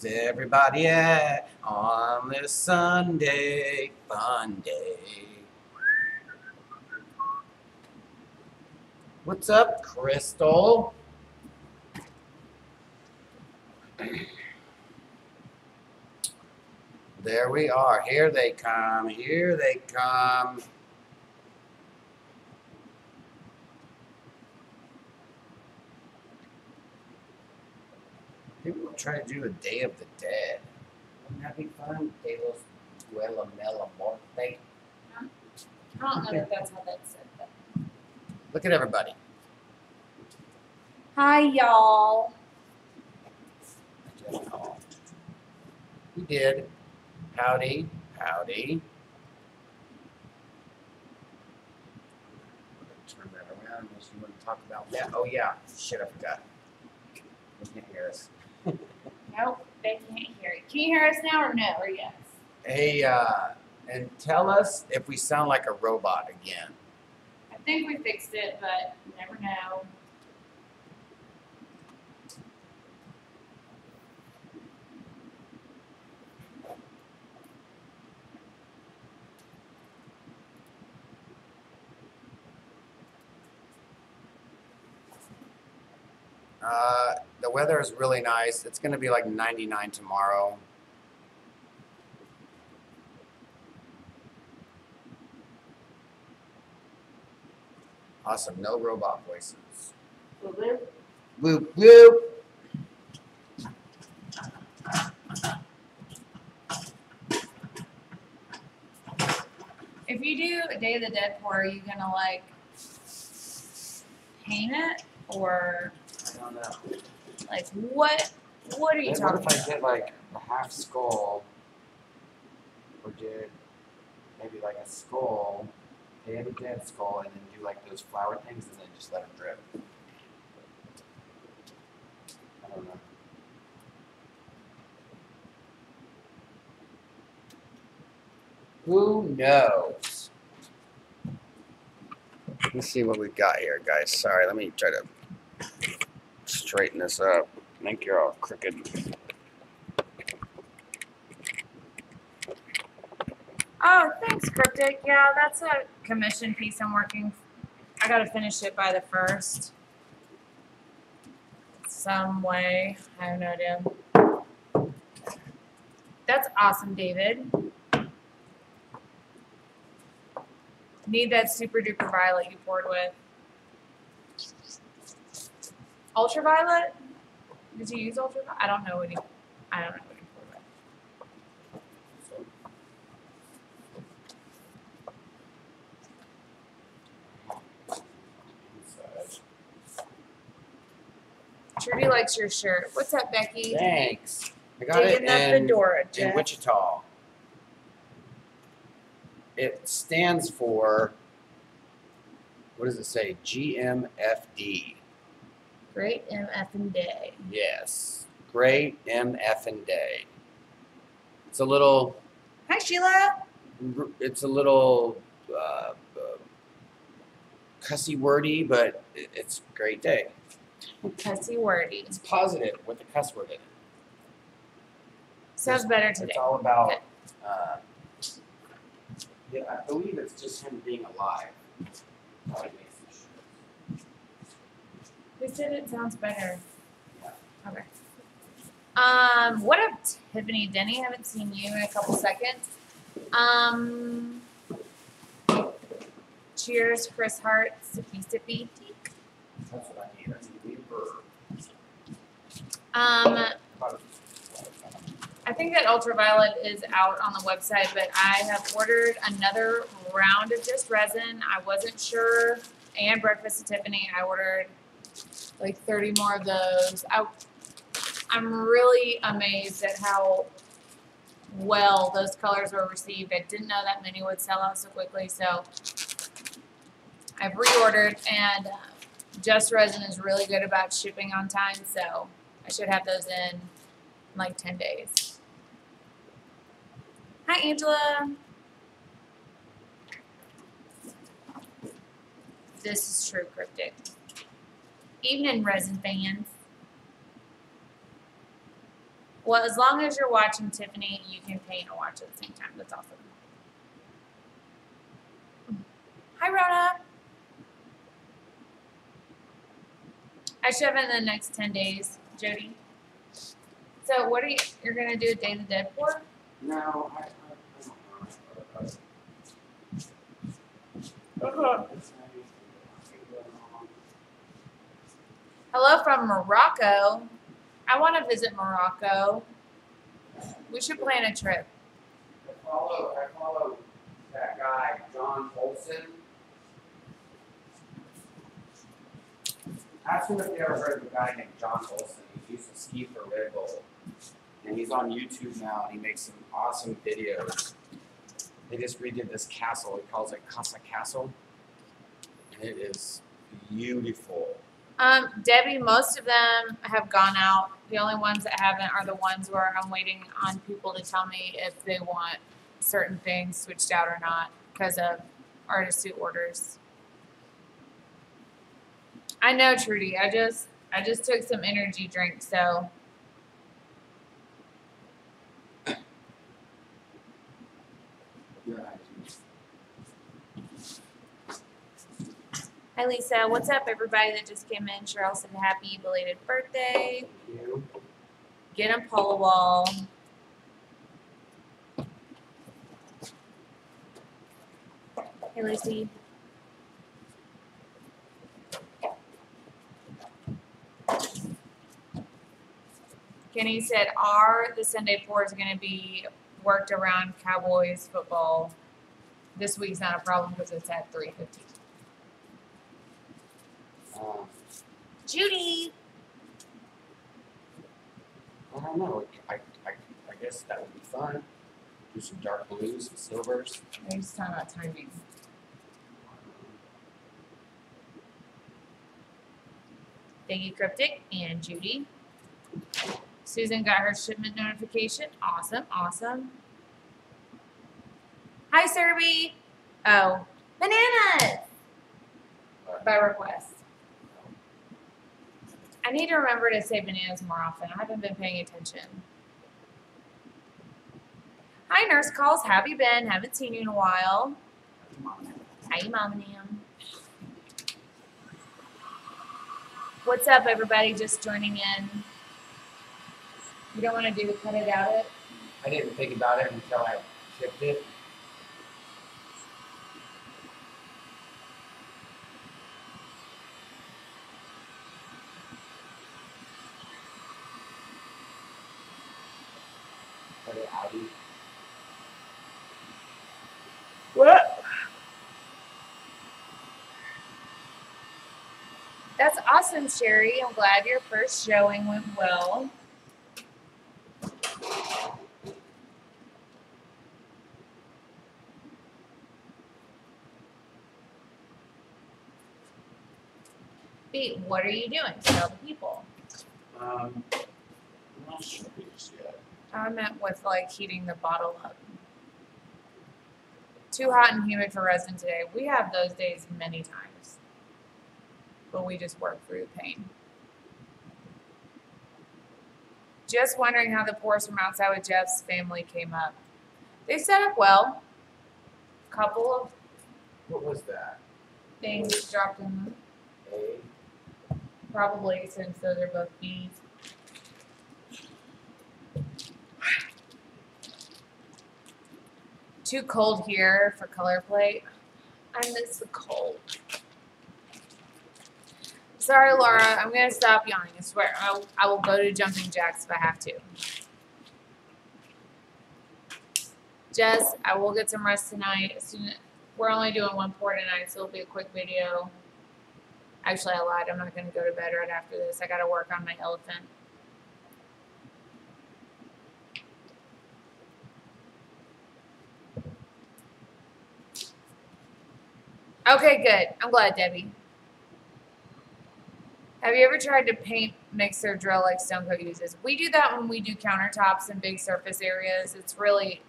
Where's everybody at on this Sunday fun day? What's up, Crystal? There we are. Here they come. Here they come. Try to do a Day of the Dead. Wouldn't that be fun? De los Duela Mela Muerte. I don't know if that's how that's said. But. Look at everybody. Hi, y'all. Just called. He did. Howdy. Howdy. Turn that around unless you want to talk about that. Oh, yeah. Shit, I forgot. You can't hear us. Nope, they can't hear you. Can you hear us now or no or yes? Hey, uh, and tell us if we sound like a robot again. I think we fixed it, but you never know. Uh, the weather is really nice. It's going to be like 99 tomorrow. Awesome. No robot voices. Boop, boop. If you do a Day of the Dead pour, are you gonna like paint it or I don't know. Like what? What are you Then what talking if I about? did like a half skull, or did maybe like a skull, of the Dead skull, and then do like those flower things, and then just let it drip. I don't know. Who knows? Let's see what we've got here, guys. Sorry, let me try to straighten this up. I think you're all crooked. Oh, thanks, Cryptic. Yeah, that's a commission piece I'm working. I gotta finish it by the first. Some way. I have no idea. That's awesome, David. Need that super duper violet you poured with. Ultraviolet? Did you use ultraviolet? I don't know what you. I don't know what you poured with. Inside. Trudy likes your shirt. What's up, Becky? Thanks. I got it Digging up in, Fedora, in Wichita. It stands for, what does it say? GMFD. Great MF and day. Yes. Great MF and day. It's a little, Hi, Sheila. it's a little uh, uh, cussy wordy, but it's a great day. Cussy wordy. It's positive with a cuss word in it. Sounds better today. It's all about. Uh, yeah, I believe it's just him being alive. How he makes the shit. Who said it sounds better? Okay. Um, what up, Tiffany Denny? Haven't seen you in a couple seconds. Um, cheers, Chris Hart, sippy sippy. That's what I need. I need. Um, I think that ultraviolet is out on the website, but I have ordered another round of just resin. I wasn't sure. And breakfast at Tiffany, I ordered like 30 more of those. I, I'm really amazed at how well those colors were received. I didn't know that many would sell out so quickly, so I've reordered and uh, Just Resin is really good about shipping on time, so I should have those in in like 10 days. Hi, Angela. This is true, Cryptic. Evening, resin fans. Well, as long as you're watching Tiffany, you can paint and watch at the same time. That's awesome. Hi, Rona. I should have in the next ten days, Jody. So, what are you? You're gonna do a Day of the Dead for? No, I, I, I don't know. Hello from Morocco. I want to visit Morocco. We should plan a trip. I follow, I follow that guy, Jon Olsson. Ask him if you ever heard of a guy named Jon Olsson. He used to ski for Red Bull. And he's on YouTube now and he makes some awesome videos. They just redid this castle. He calls it Casa Castle. And it is beautiful. Um, Debbie, most of them have gone out. The only ones that haven't are the ones where I'm waiting on people to tell me if they want certain things switched out or not because of Artisue orders. I know, Trudy. I just I just took some energy drink, so Hi, Lisa. What's up, everybody that just came in? Cheryl said happy belated birthday. Get a polo wall. Hey, Lucy. Kenny said, are the Sunday four is going to be worked around Cowboys football? This week's not a problem because it's at 3.15. Judy. I don't know. I, I, I guess that would be fun. Do some dark blues, some silvers. I'm just talking about timing. Thank you, Cryptic and Judy. Susan got her shipment notification. Awesome, awesome. Hi, Serby. Oh, bananas by request. I need to remember to say bananas more often. I haven't been paying attention. Hi, Nurse Calls. Have you been? Haven't seen you in a while. Hi, Mom and Em. What's up, everybody? Just joining in. You don't want to do the cut it out it? I didn't think about it until I shipped it. Put it outie. What? That's awesome, Sherry. I'm glad your first showing went well. Pete, what are you doing? Tell the people. Um, I'm not sure just yet. I meant with like heating the bottle up. Too hot and humid for resin today. We have those days many times. But we just work through the pain. Just wondering how the pours from outside with Jeff's family came up. They set up well. A couple of What was that? things dropped in A? probably since those are both B's. Too cold here for color plate. I miss the cold. Sorry, Laura. I'm gonna stop yawning. I swear. I, I will go to jumping jacks if I have to. Jess, I will get some rest tonight. Soon we're only doing one pour tonight, so it'll be a quick video. Actually, I lied. I'm not gonna go to bed right after this. I gotta work on my elephant. Okay, good. I'm glad, Debbie. Have you ever tried to paint mixer drill like Stone Coat uses? We do that when we do countertops and big surface areas. It's really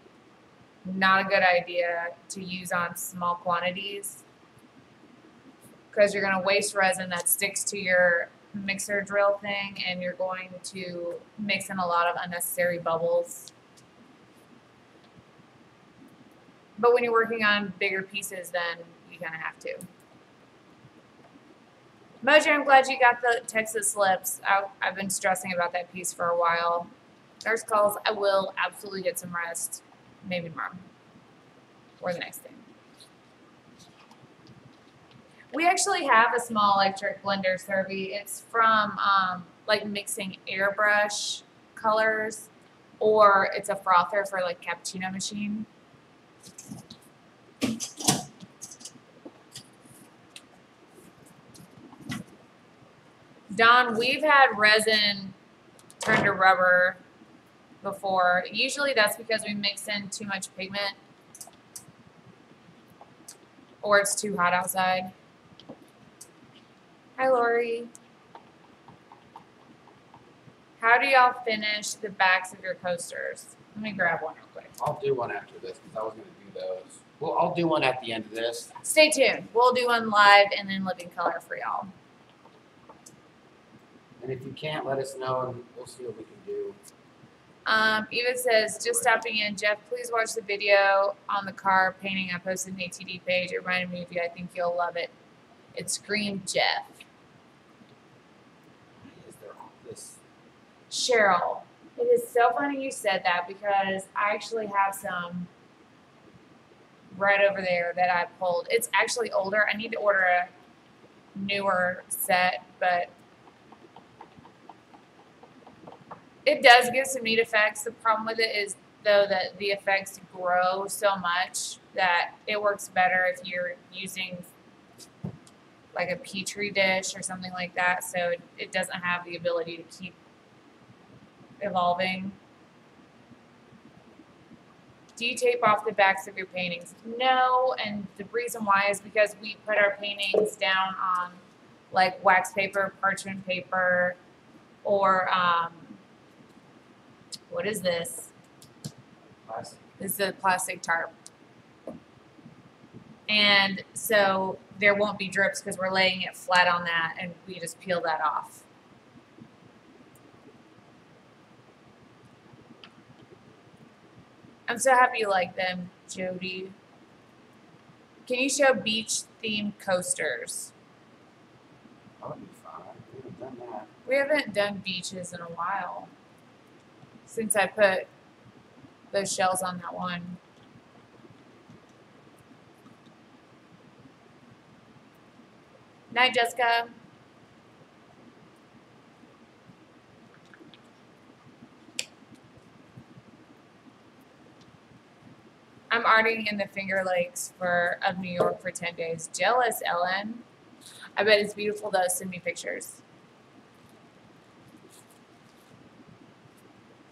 not a good idea to use on small quantities because you're going to waste resin that sticks to your mixer drill thing and you're going to mix in a lot of unnecessary bubbles. But when you're working on bigger pieces, then you kind of have to. Mojo, I'm glad you got the Texas slips. I, I've been stressing about that piece for a while. Nurse calls. I will absolutely get some rest. Maybe tomorrow. Or the next day. We actually have a small electric blender, Servy. It's from um, like mixing airbrush colors, or it's a frother for like cappuccino machine. Don, we've had resin turned to rubber before. Usually that's because we mix in too much pigment or it's too hot outside. Hi, Lori. How do y'all finish the backs of your coasters? Let me grab one real quick. I'll do one after this because I was gonna do those. Well, I'll do one at the end of this. Stay tuned. We'll do one live and then living color for y'all. And if you can't, let us know and we'll see what we can do. Um, Eva says, just stopping in. Jeff, please watch the video on the car painting I posted in the ATD page. It reminded me of you. I think you'll love it. It screamed Jeff. Is there this? Cheryl, it is so funny you said that because I actually have some right over there that I pulled. It's actually older. I need to order a newer set, but it does give some neat effects. The problem with it is though that the effects grow so much that it works better if you're using like a petri dish or something like that. So it, it doesn't have the ability to keep evolving. Do you tape off the backs of your paintings? No, and the reason why is because we put our paintings down on like wax paper, parchment paper, or um, what is this? Plastic. This is a plastic tarp. And so there won't be drips because we're laying it flat on that and we just peel that off. I'm so happy you like them, Jody. Can you show beach themed coasters? That would be fine. We haven't done that. We haven't done beaches in a while. Since I put those shells on that one. Night, Jessica. I'm already in the Finger Lakes for of New York for ten days. Jealous, Ellen. I bet it's beautiful though. Send me pictures.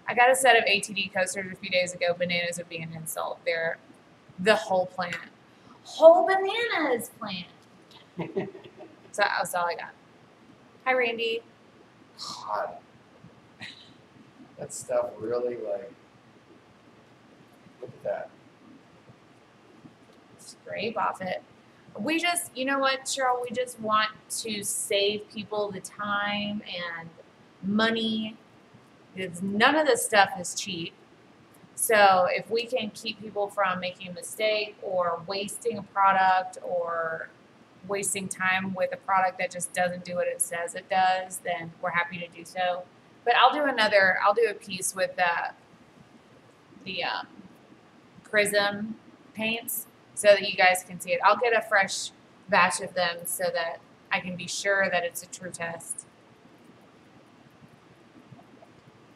I got a set of ATD coasters a few days ago. Bananas would be an insult. They're the whole plant. Whole bananas plant. So that's all I got. Hi, Randy. God. that stuff really like. Look at that. Scrape off it. We just, you know what, Cheryl? We just want to save people the time and money. Because none of this stuff is cheap. So if we can keep people from making a mistake or wasting a product or wasting time with a product that just doesn't do what it says it does, then we're happy to do so. But I'll do another. I'll do a piece with the the um, prism paints so that you guys can see it. I'll get a fresh batch of them so that I can be sure that it's a true test.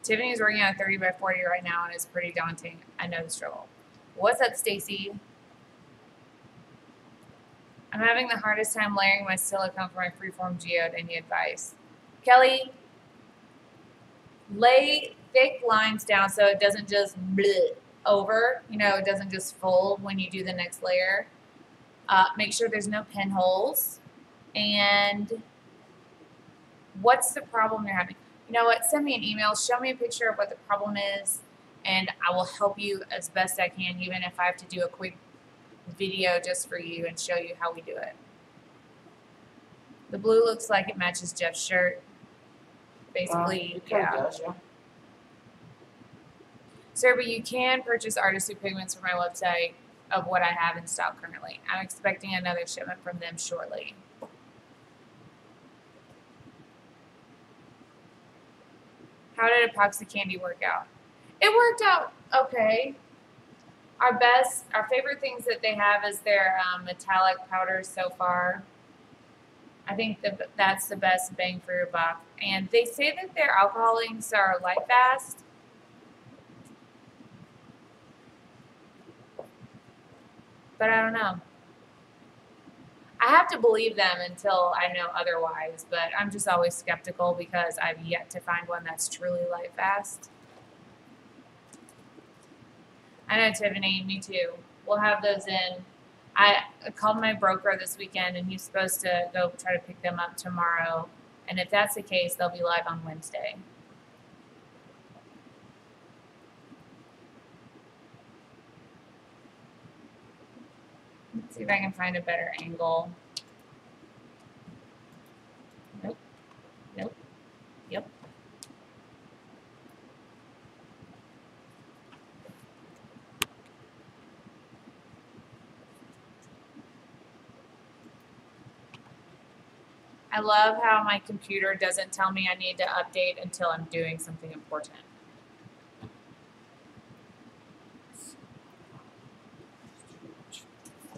Tiffany's working on a 30 by 40 right now and it's pretty daunting. I know the struggle. What's up, Stacy? I'm having the hardest time layering my silicone for my freeform geode. Any advice? Kelly, lay thick lines down so it doesn't just bleh over. You know, it doesn't just fold when you do the next layer. Uh, make sure there's no pinholes. And what's the problem you're having? You know what? Send me an email. Show me a picture of what the problem is, and I will help you as best I can, even if I have to do a quick video just for you and show you how we do it. The blue looks like it matches Jeff's shirt. basically, uh, kinda yeah. does, yeah. Sir, but you can purchase artistry pigments from my website of what I have in stock currently. I'm expecting another shipment from them shortly. How did epoxy candy work out? It worked out okay. Our best, our favorite things that they have is their um, metallic powders so far. I think that that's the best bang for your buck. And they say that their alcohol inks are light fast. But I don't know. I have to believe them until I know otherwise, but I'm just always skeptical because I've yet to find one that's truly light fast. I know Tiffany, me too. We'll have those in. I called my broker this weekend and he's supposed to go try to pick them up tomorrow. And if that's the case, they'll be live on Wednesday. Let's see if I can find a better angle. Nope. Nope. Yep. I love how my computer doesn't tell me I need to update until I'm doing something important.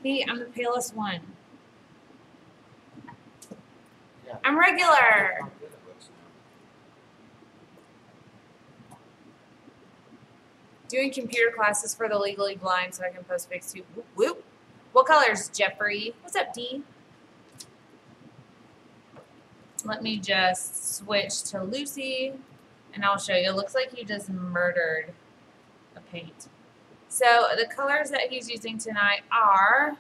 See, I'm the palest one. Yeah. I'm regular. How good it looks now. Doing computer classes for the legally blind so I can post pics too. Whoop, whoop. What colors, Jeffrey? What's up, D? Let me just switch to Lucy and I'll show you. It looks like you just murdered a paint. So the colors that he's using tonight are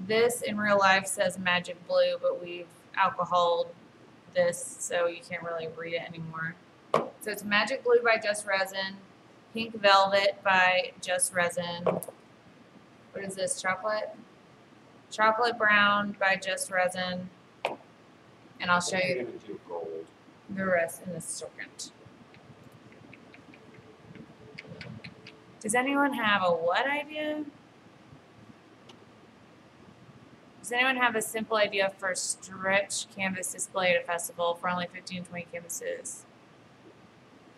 this in real life says magic blue, but we've alcoholed this so you can't really read it anymore. So it's magic blue by Just Resin, pink velvet by Just Resin. What is this? Chocolate? Chocolate brown by Just Resin. And I'll show you You're gonna do gold. the rest in a second. Does anyone have a what idea? Does anyone have a simple idea for a stretch canvas display at a festival for only 15 20 canvases?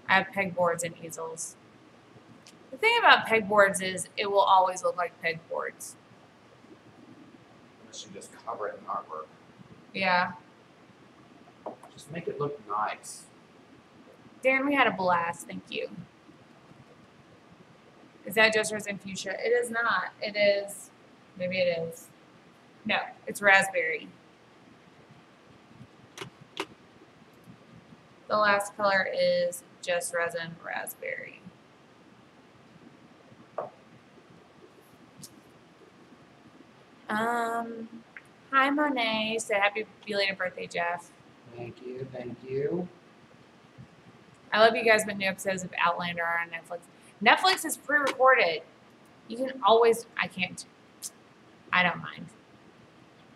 I have pegboards and easels. The thing about pegboards is it will always look like pegboards. Unless you just cover it in artwork. Yeah. Just make it look nice. Darren, we had a blast. Thank you. Is that just resin fuchsia? It is not. It is. Maybe it is. No, it's raspberry. The last color is just resin raspberry. Um, hi Monet. Say happy belated birthday, Jeff. Thank you, thank you. I love you guys, but new episodes of Outlander are on Netflix. Netflix is pre-recorded. You can always. I can't. I don't mind.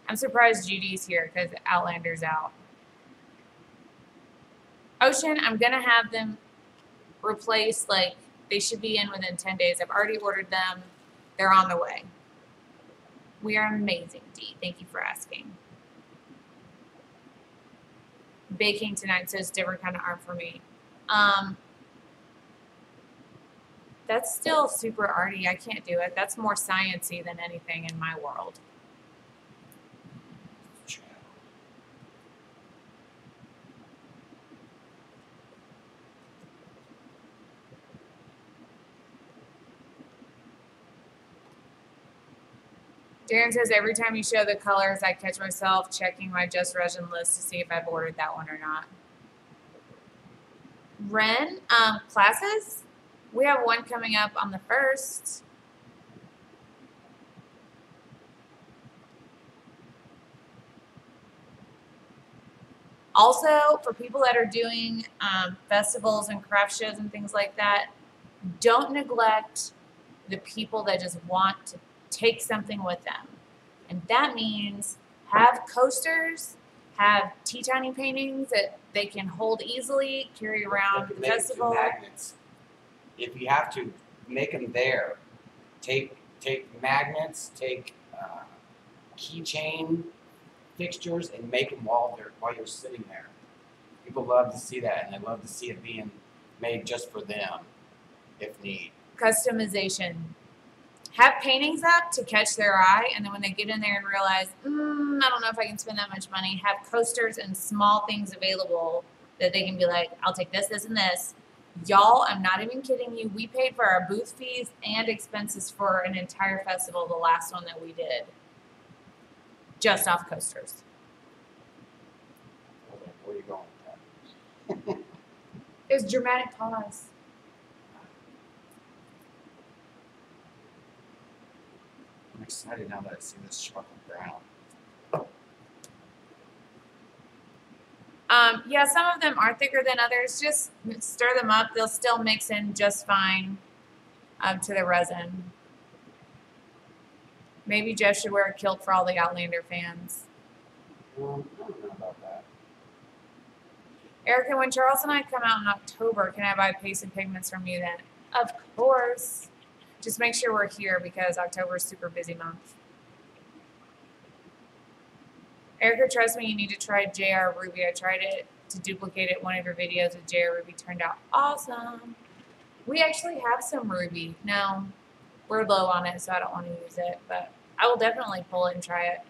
I'm surprised Judy's here because Outlander's out. Ocean, I'm gonna have them replaced. Like they should be in within ten days. I've already ordered them. They're on the way. We are amazing, Dee. Thank you for asking. Baking tonight says different kind of art for me. Um, that's still super arty. I can't do it. That's more sciency than anything in my world. Darren says every time you show the colors, I catch myself checking my Just Resin list to see if I've ordered that one or not. Ren, um, classes? We have one coming up on the first. Also, for people that are doing um, festivals and craft shows and things like that, don't neglect the people that just want to take something with them. And that means have coasters, have tea tiny paintings that they can hold easily, carry around the can make it to festival. Magnets. If you have to, make them there. Take take magnets, take uh, keychain fixtures, and make them while they're while you're sitting there. People love to see that, and they love to see it being made just for them, if need. Customization. Have paintings up to catch their eye, and then when they get in there and realize, mm, I don't know if I can spend that much money, have coasters and small things available that they can be like, I'll take this, this, and this. Y'all, I'm not even kidding you. We paid for our booth fees and expenses for an entire festival, the last one that we did, just off coasters. I was like, Where are you going with that? It was dramatic pause. I'm excited now that I see this chocolate brown. Um, yeah, some of them are thicker than others. Just stir them up; they'll still mix in just fine um, to the resin. Maybe Jeff should wear a kilt for all the Outlander fans. Erica, when Charles and I come out in October, can I buy paste and pigments from you then? Of course. Just make sure we're here because October is super busy month. Erica, trust me, you need to try JR Ruby. I tried it to duplicate it. One of your videos with JR Ruby turned out awesome. We actually have some Ruby. No, we're low on it, so I don't want to use it, but I will definitely pull it and try it.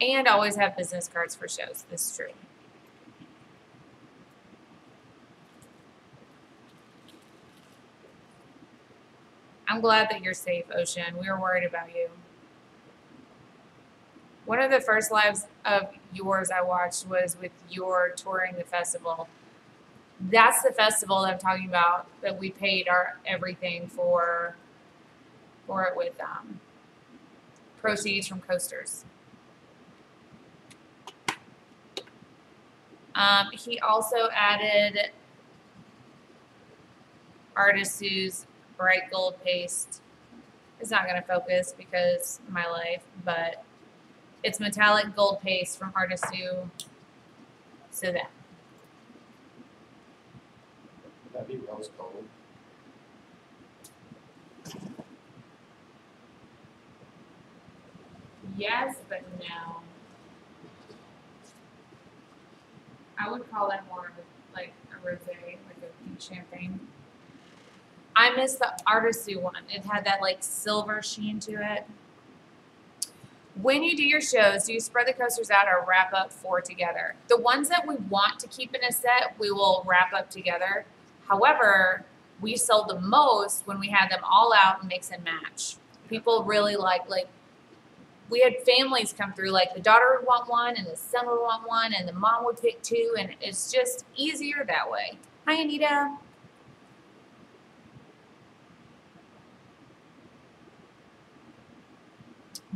And always have business cards for shows. This is true. I'm glad that you're safe, Ocean. We were worried about you. One of the first lives of yours I watched was with your touring the festival. That's the festival that I'm talking about that we paid our everything for for it with um, proceeds from coasters. Um, he also added Artisue's bright gold paste. It's not going to focus because my life, but it's metallic gold paste from Artisue. So that. Would that be rose gold? Yes, but no. I would call that more of a- like a rosé, like a pink champagne. I miss the Artisue one. It had that like silver sheen to it. When you do your shows, do you spread the coasters out or wrap up four together? The ones that we want to keep in a set, we will wrap up together. However, we sold the most when we had them all out and mix and match. People really like like we had families come through like the daughter would want one and the son would want one and the mom would pick two and it's just easier that way hi anita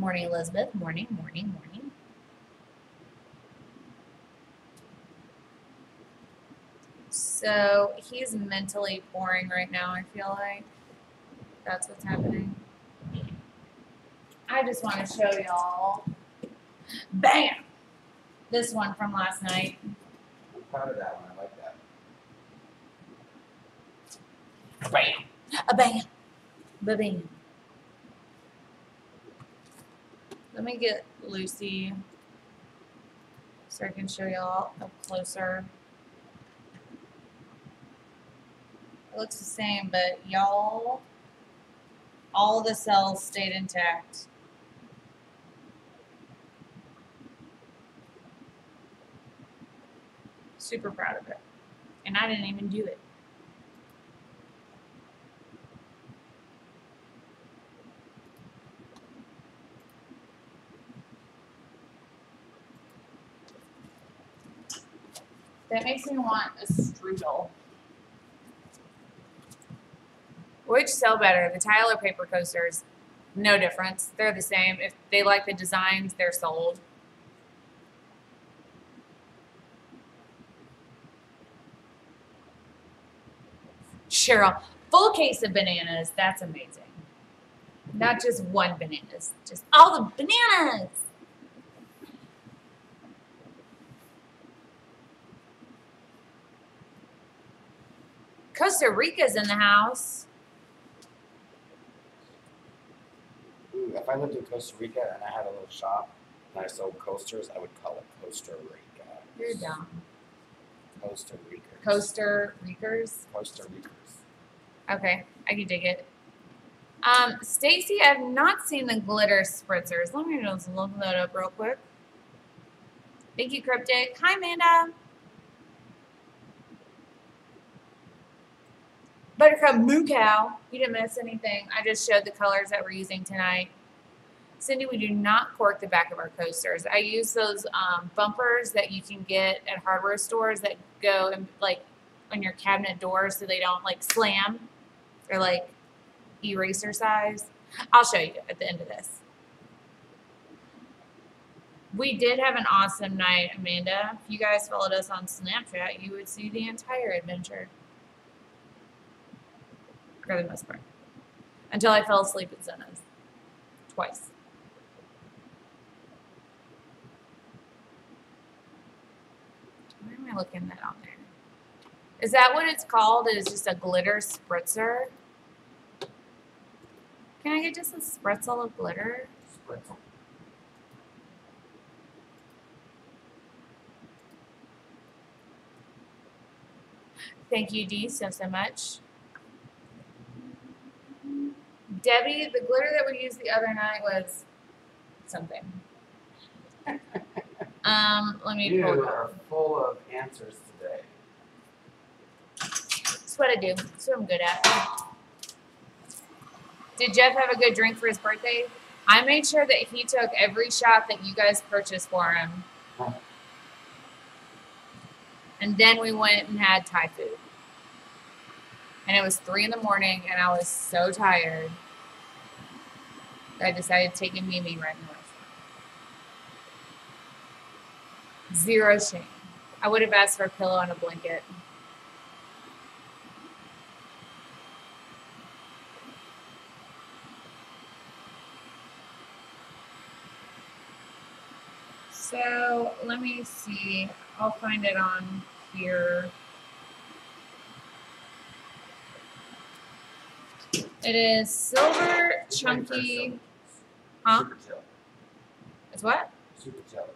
morning elizabeth morning morning morning so he's mentally pouring right now i feel like that's what's happening I just want to show y'all. Bam! This one from last night. I'm proud of that one. I like that. Bam! A bam! Ba bam. Let me get Lucy so I can show y'all up closer. It looks the same, but y'all, all the cells stayed intact. Super proud of it. And I didn't even do it. That makes me want a strudel. Which sell better, the tile or paper coasters? No difference. They're the same. If they like the designs, they're sold. Cheryl, full case of bananas. That's amazing. Not just one bananas, just all the bananas. Costa Rica's in the house. Ooh, if I lived in Costa Rica and I had a little shop and I sold coasters, I would call it Costa Rica. You're dumb. Costa Rica. Coaster Ricers. Costa Ricas. Okay, I can dig it. Um, Stacy, I've not seen the glitter spritzers. Let me just look that up real quick. Thank you, Cryptic. Hi, Amanda. Buttercup Moo Cow. You didn't miss anything. I just showed the colors that we're using tonight. Cindy, we do not cork the back of our coasters. I use those um, bumpers that you can get at hardware stores that go in, like on your cabinet doors so they don't like slam. They're like eraser size. I'll show you at the end of this. We did have an awesome night, Amanda. If you guys followed us on Snapchat, you would see the entire adventure. For the most part. Until I fell asleep at Zena's. Twice. Why am I looking that on there? Is that what it's called? Is just a glitter spritzer? Can I get just a spritzel of glitter? Spritzel. Thank you, Dee, so so much. Debbie, the glitter that we used the other night was something. Um, let me pull You it up. are full of answers today. That's what I do. That's what I'm good at. Did Jeff have a good drink for his birthday? I made sure that he took every shot that you guys purchased for him. Huh. And then we went and had Thai food. And it was three in the morning, and I was so tired that I decided to take a Mimi right restaurant. Zero shame. I would have asked for a pillow and a blanket. So let me see. I'll find it on here. It is silver chunky. Huh? Super chill. It's what? Super chill.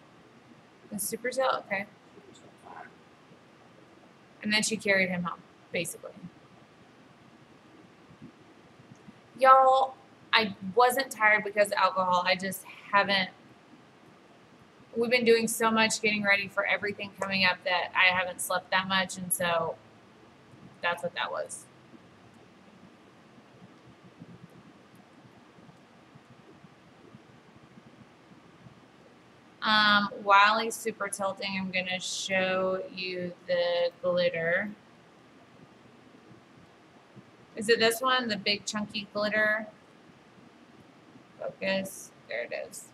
The super? Okay. Super chill time. And then she carried him home, basically. Y'all, I wasn't tired because of alcohol. I just haven't. We've been doing so much getting ready for everything coming up that I haven't slept that much. And so that's what that was. Um, while he's super tilting, I'm going to show you the glitter. Is it this one, the big chunky glitter? Focus. There it is.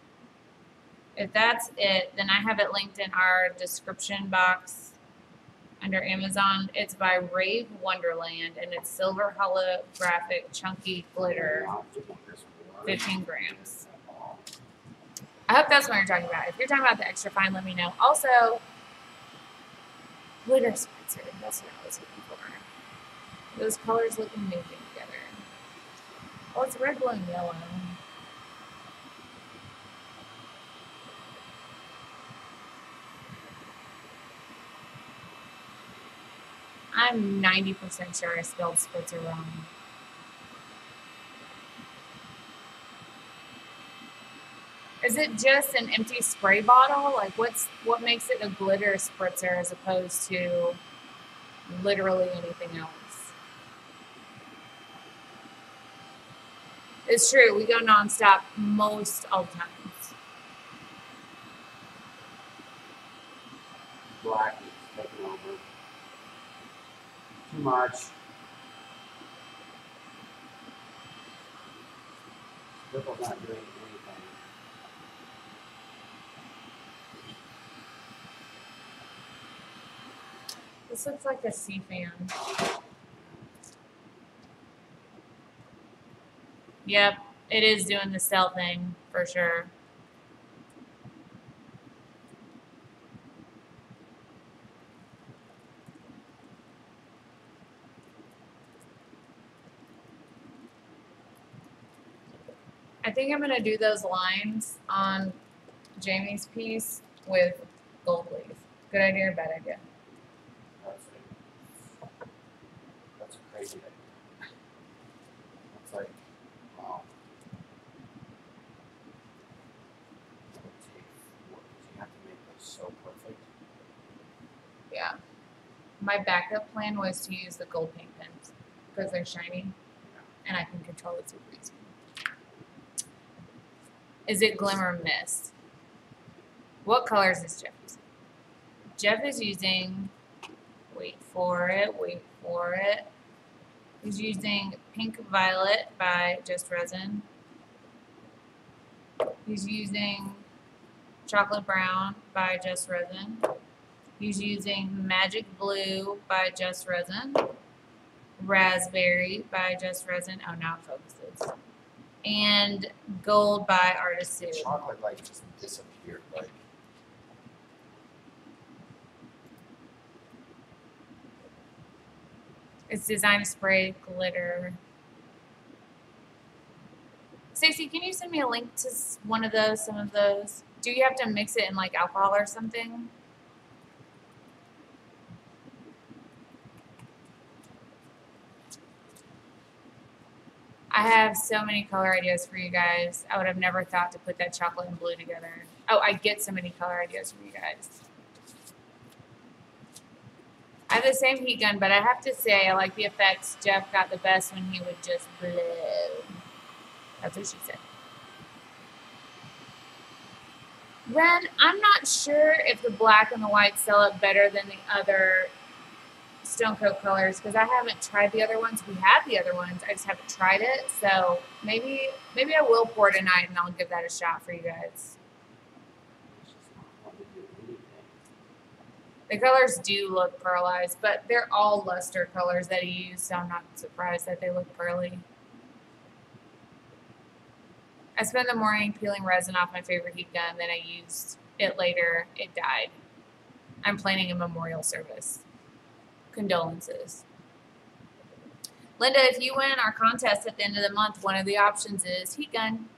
If that's it, then I have it linked in our description box under Amazon. It's by Rave Wonderland and it's silver holographic chunky glitter. Wow, you want this more? 15 grams. I hope that's what you're talking about. If you're talking about the extra fine, let me know. Also, glitter spritzer. That's what I was looking for. Those colors look amazing together. Oh, it's red, blue, and yellow. I'm 90% sure I spelled spritzer wrong. Is it just an empty spray bottle? Like what's what makes it a glitter spritzer as opposed to literally anything else? It's true, we go nonstop most all the times. Black is taking over. Too much. Purple's not doing This looks like a sea fan. Yep, it is doing the cell thing for sure. I think I'm going to do those lines on Jamie's piece with gold leaf. Good idea or bad idea? Crazy. That's like, wow. That would take work, 'cause you have to make those so perfect. Yeah. My backup plan was to use the gold paint pens because they're shiny and I can control it super easy. Is it glimmer mist? What colors is Jeff using? Jeff is using, wait for it, wait for it. He's using Pink Violet by Just Resin. He's using Chocolate Brown by Just Resin. He's using Magic Blue by Just Resin. Raspberry by Just Resin. Oh, now it focuses. And Gold by Artisue. Chocolate like just disappeared, like. It's designed to spray glitter. Stacey, can you send me a link to one of those, some of those? Do you have to mix it in like alcohol or something? I have so many color ideas for you guys. I would have never thought to put that chocolate and blue together. Oh, I get so many color ideas for you guys. I have the same heat gun, but I have to say I like the effects Jeff got the best when he would just blow. That's what she said. Ren, I'm not sure if the black and the white sell it better than the other Stone Coat colors because I haven't tried the other ones. We have the other ones, I just haven't tried it. So maybe maybe I will pour tonight and I'll give that a shot for you guys. It's just not wanting to do anything. The colors do look pearlized, but they're all luster colors that he used, so I'm not surprised that they look pearly. I spent the morning peeling resin off my favorite heat gun, then I used it later. It died. I'm planning a memorial service. Condolences. Linda, if you win our contest at the end of the month, one of the options is heat gun.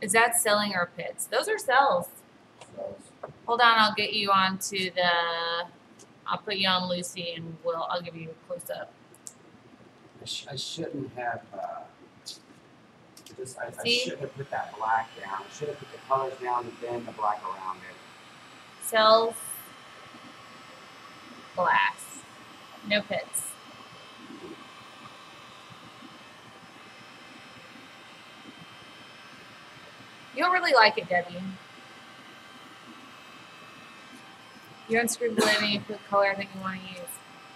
Is that selling or pits? Those are cells. So, Hold on, I'll get you on to the. I'll put you on Lucy, and we'll. I'll give you a close up. I, sh- I shouldn't have, uh, just, I, I should have put that black down. I should have put the colors down, and then the black around it. Cells glass, no pits. You'll really like it, Debbie. You unscrew lid and you put color that you want to use.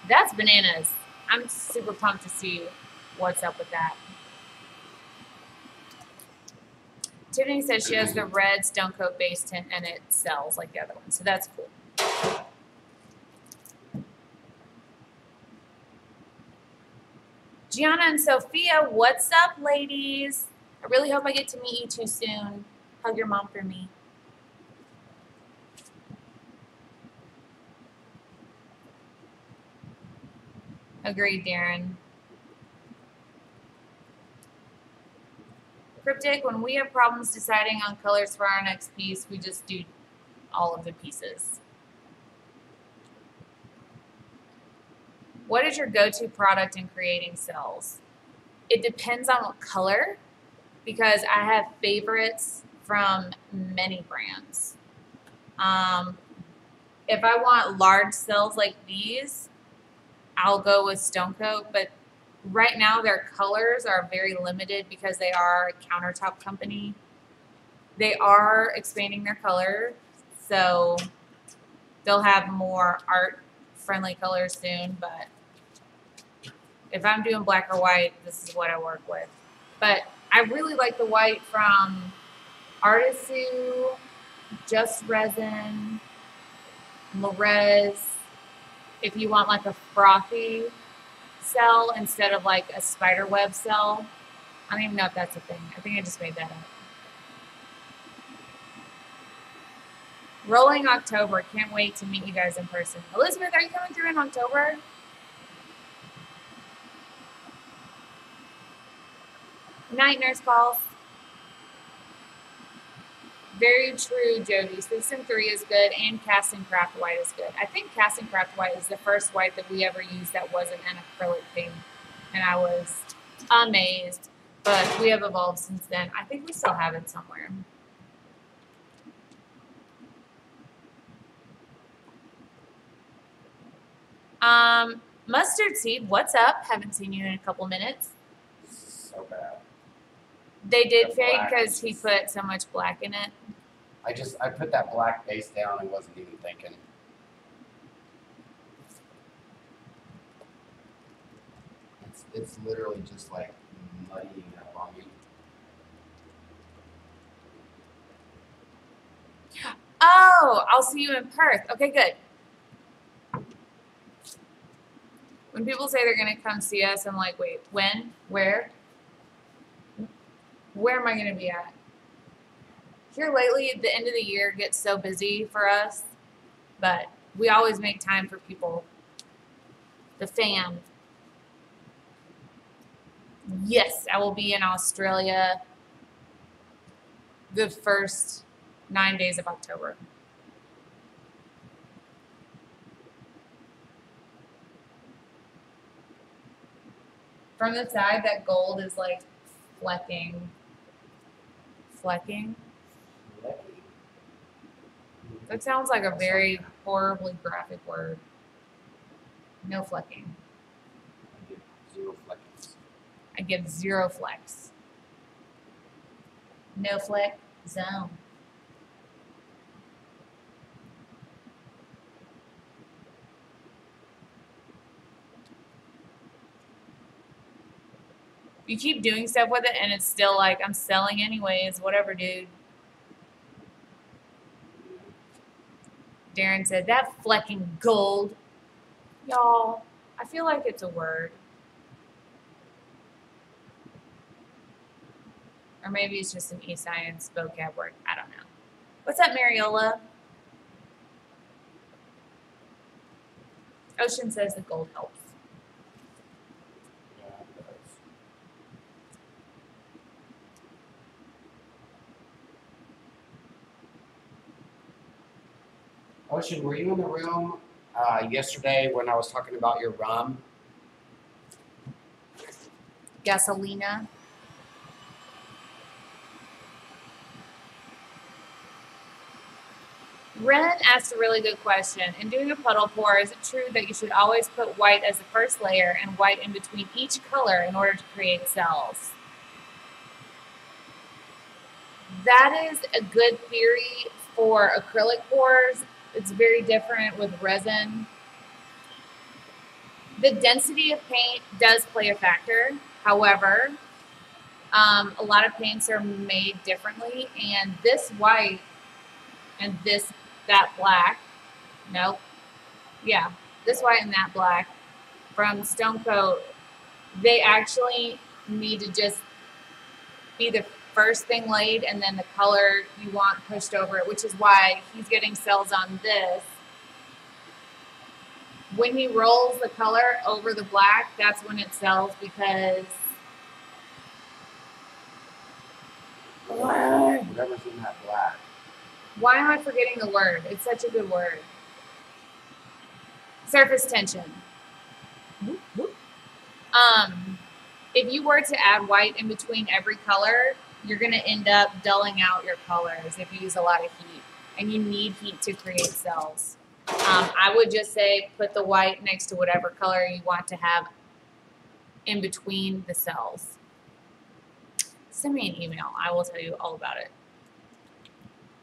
That's bananas. I'm super pumped to see what's up with that. Tiffany says she has the red stone coat base tint and it cells like the other one, so that's cool. Gianna and Sophia, what's up, ladies? I really hope I get to meet you too soon. Hug your mom for me. Agreed, Darren. Cryptic, when we have problems deciding on colors for our next piece, we just do all of the pieces. What is your go-to product in creating cells? It depends on what color, because I have favorites from many brands. Um, if I want large cells like these, I'll go with Stone Coat, but right now their colors are very limited because they are a countertop company. They are expanding their color, so they'll have more art friendly colors soon, but if I'm doing black or white, this is what I work with. But I really like the white from Artisue, Just Resin, Lorez. If you want like a frothy cell instead of like a spider web cell. I don't even know if that's a thing. I think I just made that up. Rolling October. Can't wait to meet you guys in person. Elizabeth, are you coming through in October? Night nurse calls. Very true, Jody. System three is good, and Castin' Craft white is good. I think Castin' Craft white is the first white that we ever used that wasn't an acrylic paint, and I was amazed. But we have evolved since then. I think we still have it somewhere. Um, mustard seed, what's up? Haven't seen you in a couple minutes. So bad. They did The fade because he put so much black in it. I just I put that black base down and wasn't even thinking. It's it's literally just like muddying up on me. Oh, I'll see you in Perth. Okay, good. When people say they're gonna come see us, I'm like, wait, when? Where? Where am I gonna be at? Here lately, the end of the year gets so busy for us, but we always make time for people. The fam. Yes, I will be in Australia the first nine days of October. From the side, that gold is like flecking. Flecking? That sounds like a very horribly graphic word. No flecking. I get zero fleckings. I give zero flex. No fleck zone. You keep doing stuff with it and it's still like I'm selling anyways, whatever dude. Darren said that flecking gold. Y'all, I feel like it's a word. Or maybe it's just an e-science vocab word. I don't know. What's up, Mariola? Ocean says the gold helps. Ocean, were you in the room uh, yesterday when I was talking about your rum? Gasolina. Ren asked a really good question. In doing a puddle pour, is it true that you should always put white as the first layer and white in between each color in order to create cells? That is a good theory for acrylic pours. It's very different with resin. The density of paint does play a factor. However, um, a lot of paints are made differently, and this white and this that black, nope, yeah, this white and that black from Stone Coat, they actually need to just be the first thing laid, and then the color you want pushed over it, which is why he's getting cells on this. When he rolls the color over the black, that's when it cells because What? Whatever's in that black. Why am I forgetting the word? It's such a good word. Surface tension. Um, if you were to add white in between every color, you're going to end up dulling out your colors if you use a lot of heat. And you need heat to create cells. Um, I would just say put the white next to whatever color you want to have in between the cells. Send me an email. I will tell you all about it.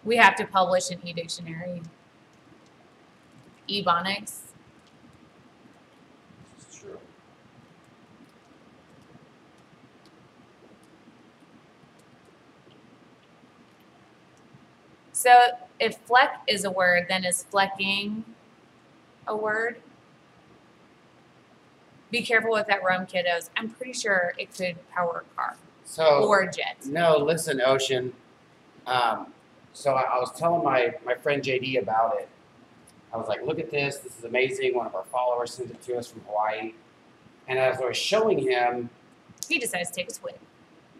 We have to publish an e-dictionary. Ebonics. This is true. So if fleck is a word, then is flecking a word? Be careful with that rum, kiddos. I'm pretty sure it could power a car So or a jet. No, listen, Ocean. Um, so I, I was telling my, my friend JD about it. I was like, look at this. This is amazing. One of our followers sent it to us from Hawaii. And as I was showing him, He decides to take a swig.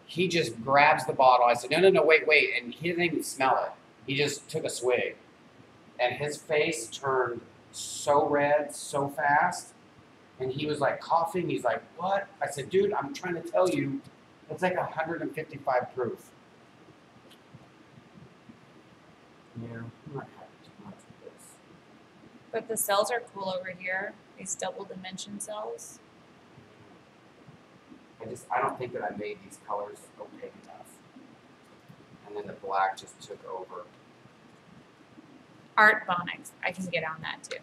he just grabs the bottle. I said, no, no, no, wait, wait. And he didn't even smell it. He just took a swig. And his face turned so red so fast. And he was like coughing. He's like, what? I said, dude, I'm trying to tell you, it's like 155 proof. Yeah, I'm not having too much of this. But the cells are cool over here. These double dimension cells. I just, I don't think that I made these colors opaque enough. And then the black just took over. Art Bonics. I can get on that too.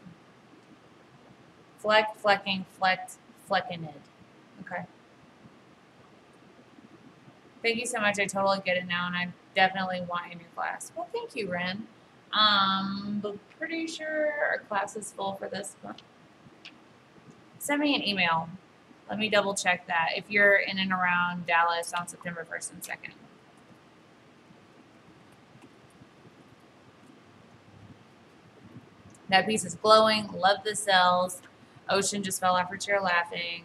Fleck, flecking, flecked, fleckened. Okay. Thank you so much. I totally get it now, and I definitely want in your class. Well, thank you, Ren. Um, but pretty sure our class is full for this month. Send me an email. Let me double check that if you're in and around Dallas on September 1st and 2nd. That piece is glowing. Love the cells. Ocean just fell off her chair laughing.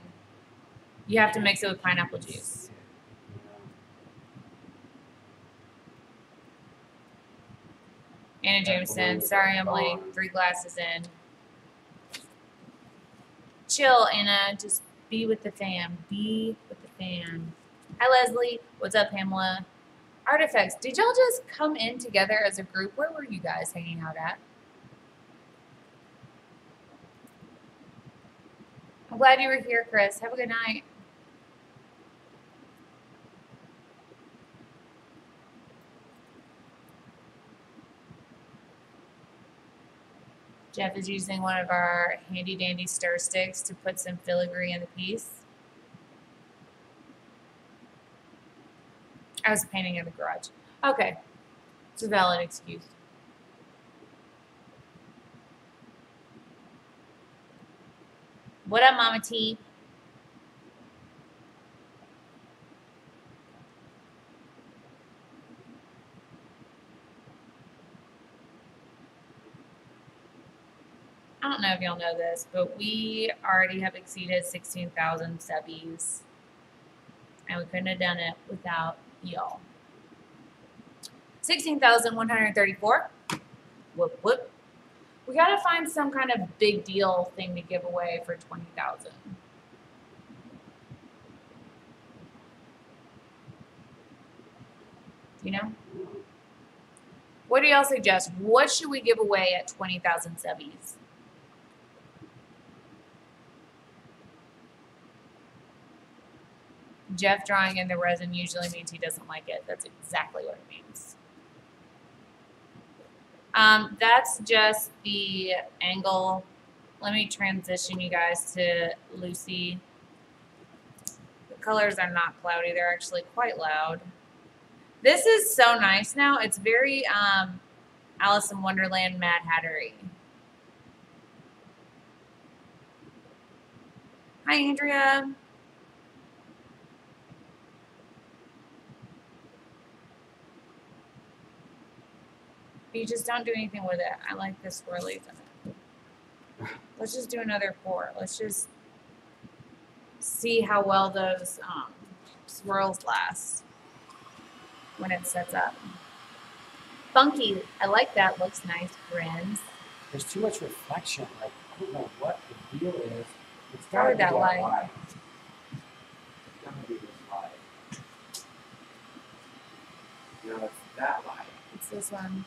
You have to mix it with pineapple juice. Anna Jameson, sorry I'm late. Three glasses in. Chill, Anna. Just be with the fam. Be with the fam. Hi, Leslie. What's up, Pamela? Artifacts. Did y'all just come in together as a group? Where were you guys hanging out at? I'm glad you were here, Chris. Have a good night. Jeff is using one of our handy dandy stir sticks to put some filigree in the piece. I was painting in the garage. Okay. It's a valid excuse. What up, Mama T? I don't know if y'all know this, but we already have exceeded 16,000 subbies. And we couldn't have done it without y'all. 16,134. Whoop, whoop. We gotta find some kind of big deal thing to give away for 20,000. You know? What do y'all suggest? What should we give away at 20,000 subbies? Jeff drawing in the resin usually means he doesn't like it. That's exactly what it means. Um, that's just the angle. Let me transition you guys to Lucy. The colors are not cloudy. They're actually quite loud. This is so nice now. It's very um, Alice in Wonderland Mad Hattery. Hi, Andrea. You just don't do anything with it. I like the swirlies in it. Let's just do another pour. Let's just see how well those um, swirls last when it sets up. Funky. I like that. Looks nice. Grins. There's too much reflection. Like, I don't know what the deal is. It's Probably gotta be that that light. light. It's gotta be this light. No, it's that light. It's this one.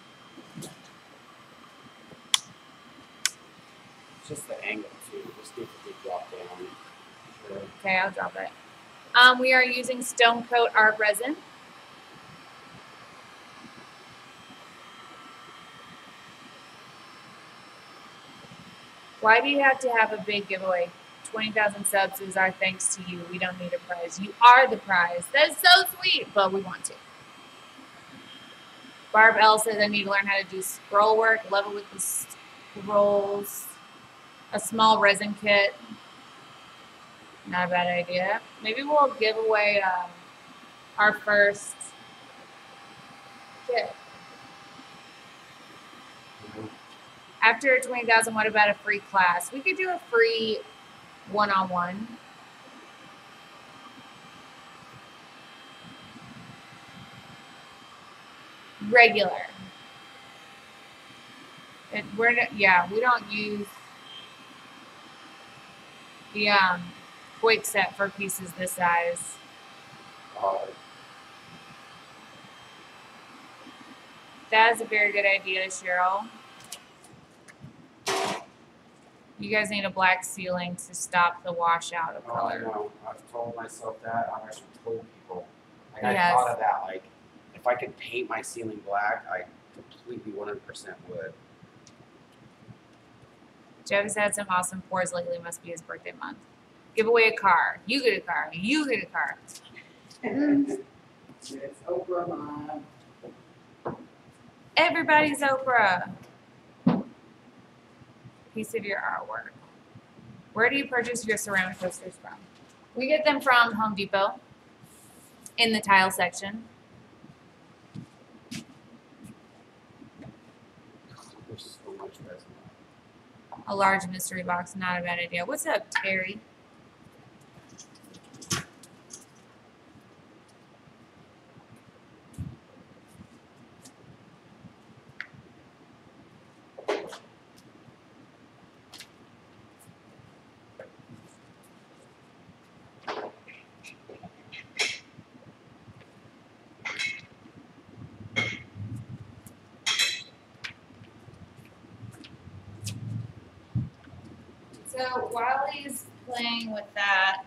Just the angle too. Just dropped down. Sure. Okay, I'll drop it. Um, we are using Stone Coat Art Resin. Why do you have to have a big giveaway? 20,000 subs is our thanks to you. We don't need a prize. You are the prize. That is so sweet, but we want to. Barb L says I need to learn how to do scroll work, level with the scrolls, a small resin kit. Not a bad idea. Maybe we'll give away um, our first kit. Know? After 20,000, what about a free class? We could do a free one on one. regular. It, we're yeah, we don't use the um quick set for pieces this size. Uh, That is a very good idea, Cheryl. You guys need a black ceiling to stop the washout of oh, I color. know. I've told myself that. I've actually told people. Like I Yes. thought of that. Like if I could paint my ceiling black, I completely 100% would. Jeff has had some awesome pours lately. Must be his birthday month. Give away a car. You get a car. You get a car. it's Oprah mom. Everybody's Oprah. Piece of your artwork. Where do you purchase your ceramic coasters from? We get them from Home Depot in the tile section. There's so much resin. A large mystery box, not a bad idea. What's up, Terry? So while he's playing with that,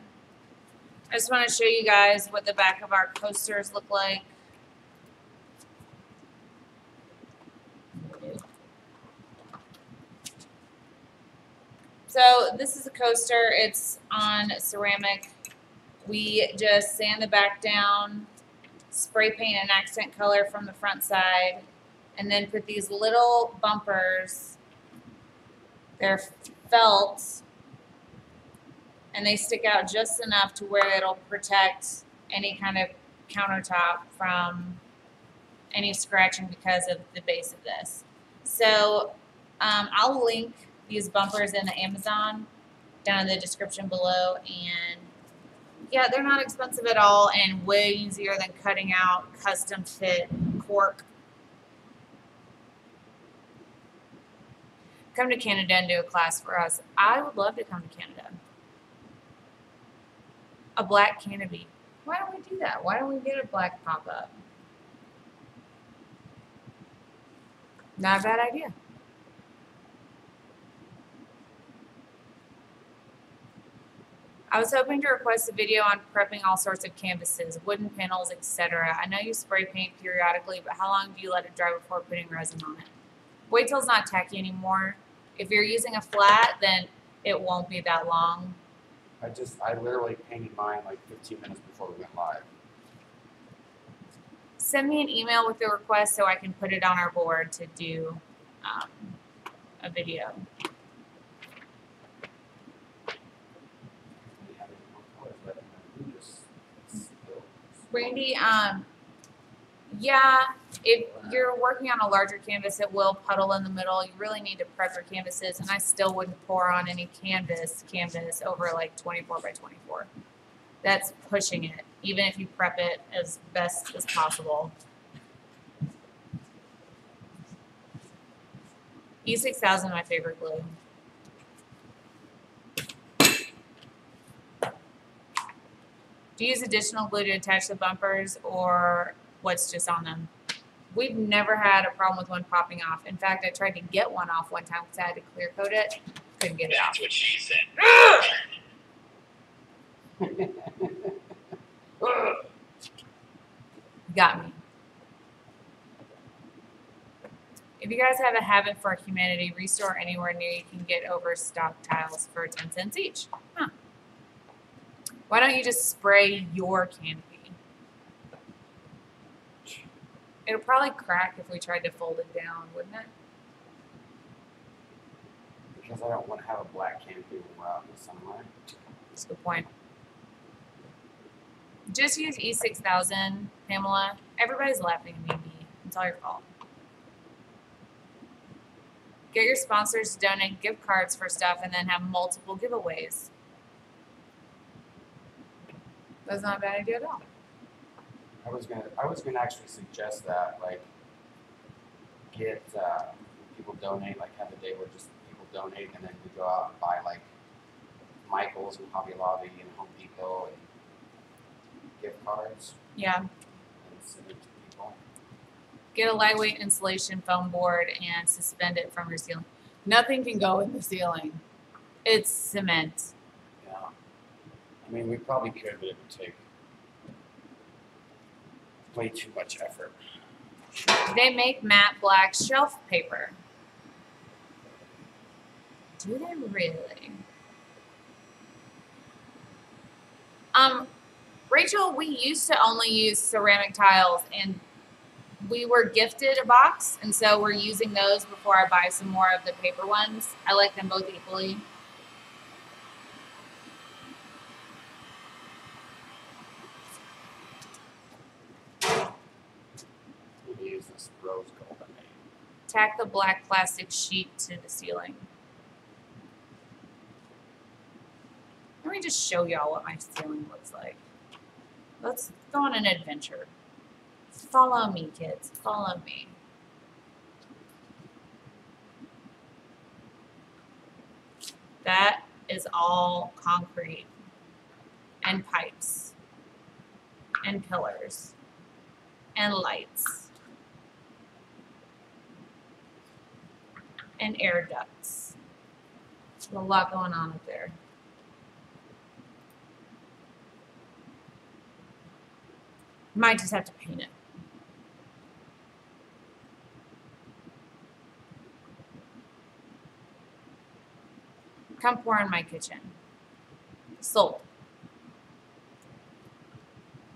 I just want to show you guys what the back of our coasters look like. So this is a coaster. It's on ceramic. We just sand the back down, spray paint an accent color from the front side, and then put these little bumpers. They're felt and they stick out just enough to where it'll protect any kind of countertop from any scratching because of the base of this. So um, I'll link these bumpers in the Amazon down in the description below and yeah, they're not expensive at all and way easier than cutting out custom fit cork. Come to Canada and do a class for us. I would love to come to Canada a black canopy. Why don't we do that? Why don't we get a black pop up? Not a bad idea. I was hoping to request a video on prepping all sorts of canvases, wooden panels, etc. I know you spray paint periodically, but how long do you let it dry before putting resin on it? Wait till it's not tacky anymore. If you're using a flat, then it won't be that long. I just, I literally painted mine like 15 minutes before we went live. send me an email with the request so I can put it on our board to do um, a video. We had it in one color, but we just still- Randy, um, yeah, if you're working on a larger canvas, it will puddle in the middle. You really need to prep your canvases, and I still wouldn't pour on any canvas canvas over like 24 by 24. That's pushing it, even if you prep it as best as possible. E6000 my favorite glue. Do you use additional glue to attach the bumpers or what's just on them? We've never had a problem with one popping off. In fact, I tried to get one off one time because I had to clear coat it. Couldn't get it off. That's what she said. Got me. If you guys have a Habitat for Humanity, ReStore anywhere near you can get overstock tiles for 10 cents each. Huh. Why don't you just spray your canopy? It'll probably crack if we tried to fold it down, wouldn't it? Because I don't want to have a black canopy when we're out in the sunlight. That's a good point. Just use E6000, Pamela. Everybody's laughing at me. It's all your fault. Get your sponsors to donate gift cards for stuff and then have multiple giveaways. That's not a bad idea at all. I was gonna, I was gonna actually suggest that, like, get uh, people donate, like have a day where just people donate, and then we go out and buy like Michaels and Hobby Lobby and Home Depot and gift cards Yeah. and send it to people. Get a lightweight insulation foam board and suspend it from your ceiling. Nothing can go in the ceiling. It's cement. Yeah. I mean, we probably could, but it would take way too much effort. They make matte black shelf paper. Do they really? Um, Rachel, we used to only use ceramic tiles and we were gifted a box and so we're using those before I buy some more of the paper ones. I like them both equally. We use this rose gold I made. Tack the black plastic sheet to the ceiling. Let me just show y'all what my ceiling looks like. Let's go on an adventure. Follow me, kids. Follow me. That is all concrete and pipes and pillars and lights. And air ducts. A lot going on up there. Might just have to paint it. Come pour in my kitchen. Sold.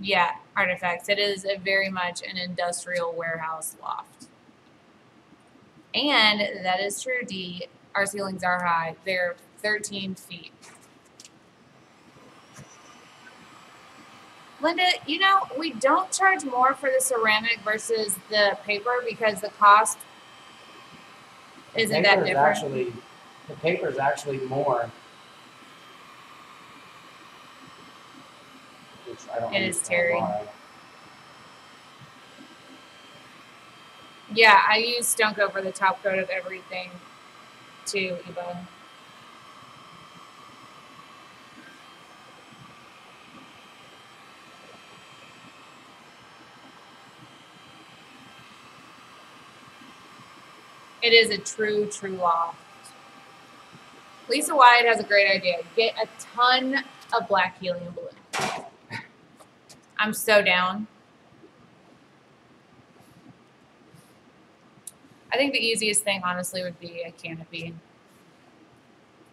Yeah, artifacts. It is a very much an industrial warehouse loft. And that is true, D. Our ceilings are high. They're 13 feet. Linda, you know, we don't charge more for the ceramic versus the paper because the cost isn't that paper is actually the paper is actually more. Which I don't It is Terry. why. Yeah, I use coat for the top coat of everything too, Eva. It is a true, true loft. Lisa Wyatt has a great idea. Get a ton of black helium balloons. I'm so down. I think the easiest thing, honestly, would be a canopy.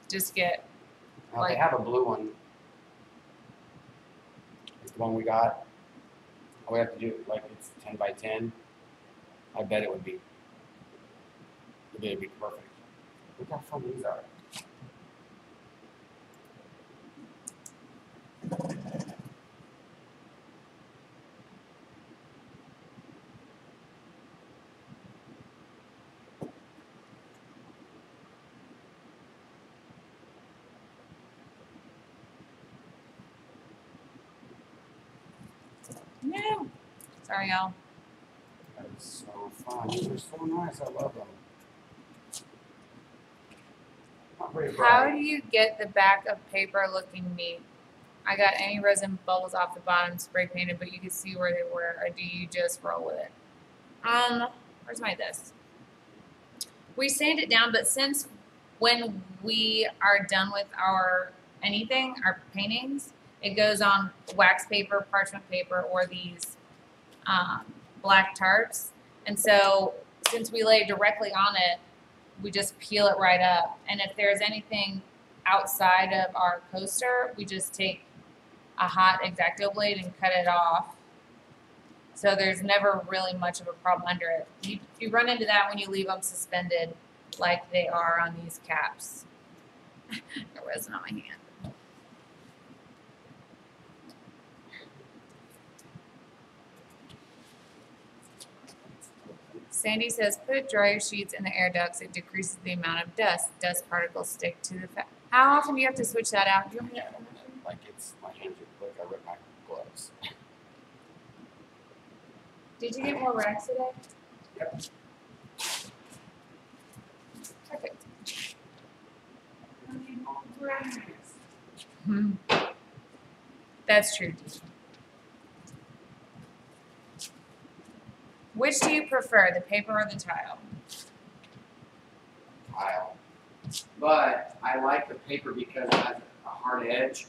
Just get, Now, they have a blue one. It's the one we got. All we have to do like it's ten by ten. I bet it would be. It'd be perfect. Look how fun these are. No. Sorry, y'all. That is so fun. These are so nice. I love them. How do you get the back of paper looking neat? I got any resin bubbles off the bottom spray painted, but you can see where they were, or do you just roll with it? Um, where's my this? We sand it down, but since when we are done with our anything, our paintings, it goes on wax paper, parchment paper, or these um, black tarps. And so since we lay directly on it, we just peel it right up. And if there's anything outside of our coaster, we just take a hot exacto blade and cut it off. So there's never really much of a problem under it. You, you run into that when you leave them suspended like they are on these caps. Got resin on my hand. Sandy says, put dryer sheets in the air ducts. It decreases the amount of dust. Dust particles stick to the. Fa- How often do you have to switch that out? Do you want me to? like it's my hands are quick. I rip my gloves. Did you get more racks today? Yep. Perfect. I need all brass. Hmm. That's true. Which do you prefer, the paper or the tile? tile. But I like the paper because it has a hard edge.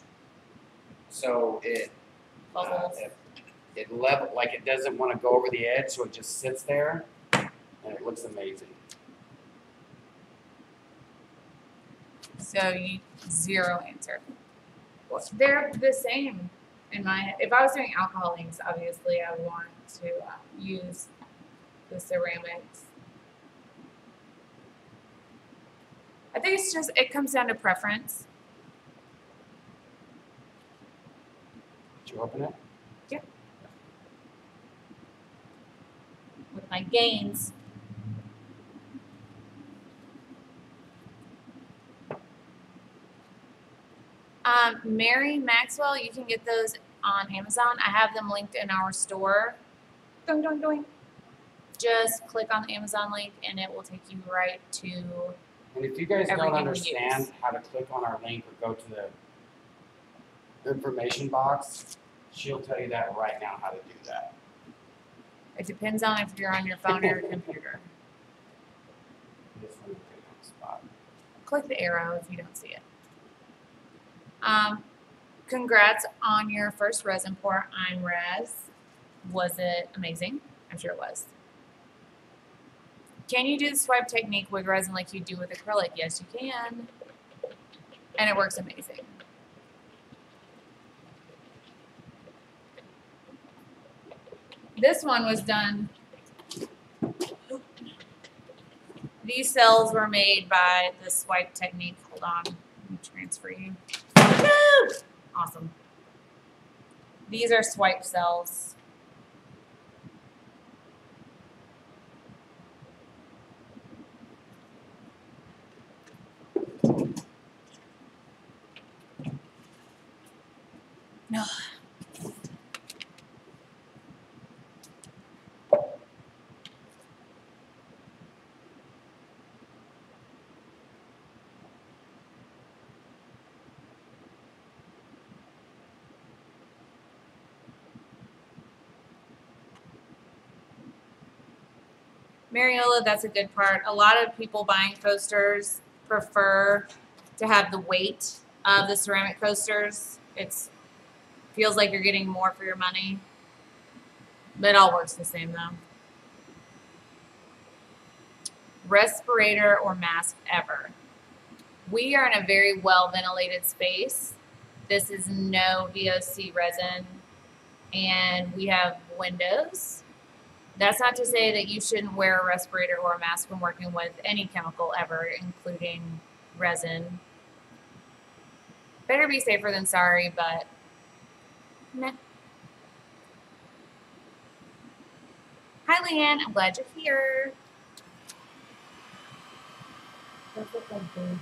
So it uh, it, it level like it doesn't want to go over the edge, so it just sits there and it looks amazing. So you zero answer. They're the same in my. If I was doing alcohol inks, obviously I would want to uh, use the ceramics. I think it's just it comes down to preference. Did you open it? Yeah. with my gains. Um, Mary Maxwell, you can get those on Amazon. I have them linked in our store. Doing, doing, doing. Just click on the Amazon link and it will take you right to. And if you guys don't understand how to click on our link or go to the information box, she'll tell you that right now how to do that. It depends on if you're on your phone or your computer. This one will take on the spot. click the arrow if you don't see it. Um, congrats on your first resin pour. I'm Res. Was it amazing? I'm sure it was. Can you do the swipe technique with resin like you do with acrylic? Yes, you can. And it works amazing. This one was done. These cells were made by the swipe technique. Hold on, let me transfer you. Awesome. These are swipe cells. No. Mariola, that's a good part. A lot of people buying coasters prefer to have the weight of the ceramic coasters. It's feels like you're getting more for your money. But it all works the same though. Respirator or mask ever. We are in a very well ventilated space. This is no VOC resin and we have windows. That's not to say that you shouldn't wear a respirator or a mask when working with any chemical ever, including resin. Better be safer than sorry, but meh. Hi, Leanne. I'm glad you're here. Those look like boobs.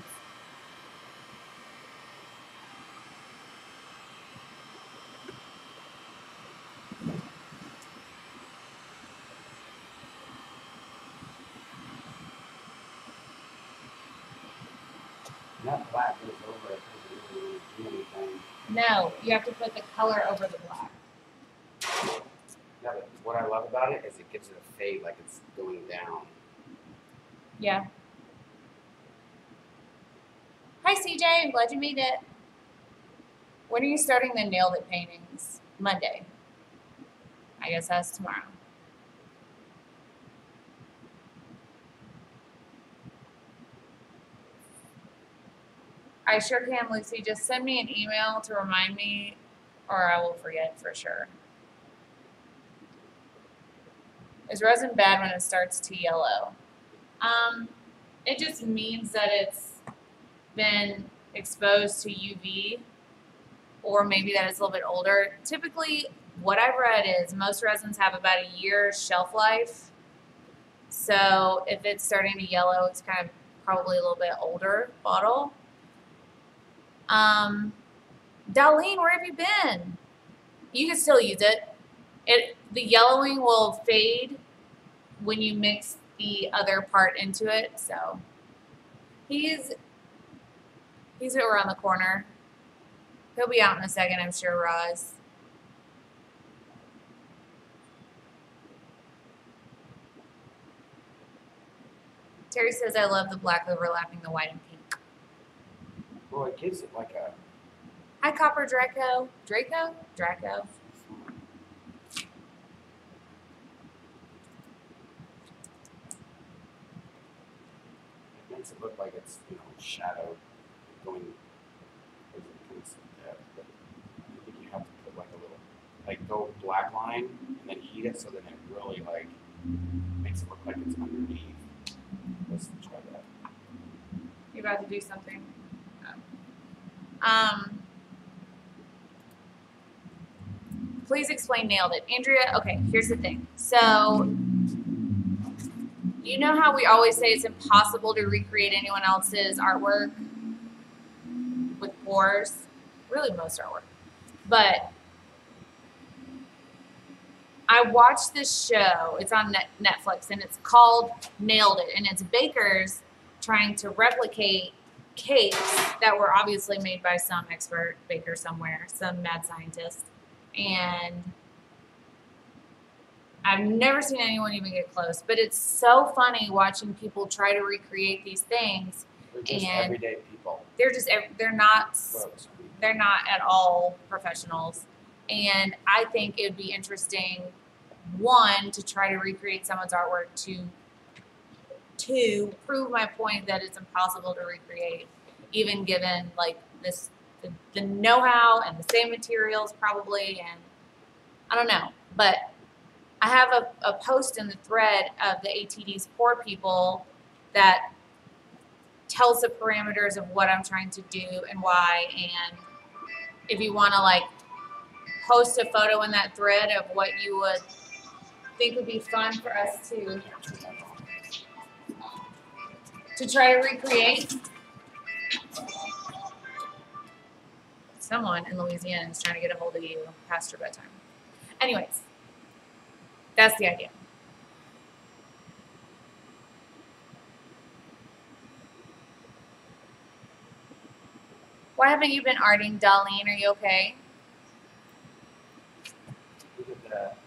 And that black goes over it, doesn't really do anything. No, you have to put the color over the black. Yeah, but what I love about it is it gives it a fade like it's going down. Yeah. Hi, CJ. I'm glad you made it. When are you starting the nailed it paintings? Monday. I guess that's tomorrow. I sure can, Lucy. Just send me an email to remind me, or I will forget for sure. Is resin bad when it starts to yellow? Um, it just means that it's been exposed to UV or maybe that it's a little bit older. Typically, what I've read is most resins have about a year shelf life. So if it's starting to yellow, it's kind of probably a little bit older bottle. Um, Darlene, where have you been? You can still use it. It the yellowing will fade when you mix the other part into it. So He's he's around the corner. He'll be out in a second, I'm sure, Roz. Terry says I love the black overlapping the white and pink. Well, it gives it like a. Hi Copper Draco. Draco? Draco. It makes it look like it's you know shadow going. there's a kind of depth, but I think you have to put like a little like go black line and then heat it so then it really like makes it look like it's underneath. Let's try that. You about to do something? Um. Please explain nailed it. Andrea, okay, here's the thing. So, you know how we always say it's impossible to recreate anyone else's artwork with pours? Really, most artwork. But I watched this show, it's on Netflix, and it's called Nailed It, and it's bakers trying to replicate cakes that were obviously made by some expert baker somewhere, some mad scientist. And I've never seen anyone even get close, but it's so funny watching people try to recreate these things. They're just And- everyday people. They're just they're not Folks, I mean, they're not at all professionals. And I think it would be interesting, one, to try to recreate someone's artwork to to prove my point that it's impossible to recreate, even given like this the, the know-how and the same materials probably and I don't know. But I have a, a post in the thread of the ATD's pour people that tells the parameters of what I'm trying to do and why and if you want to like post a photo in that thread of what you would think would be fun for us to to try to recreate. Someone in Louisiana is trying to get a hold of you past your bedtime. Anyways, that's the idea. Why haven't you been arting, Darlene? Are you okay? Look at that.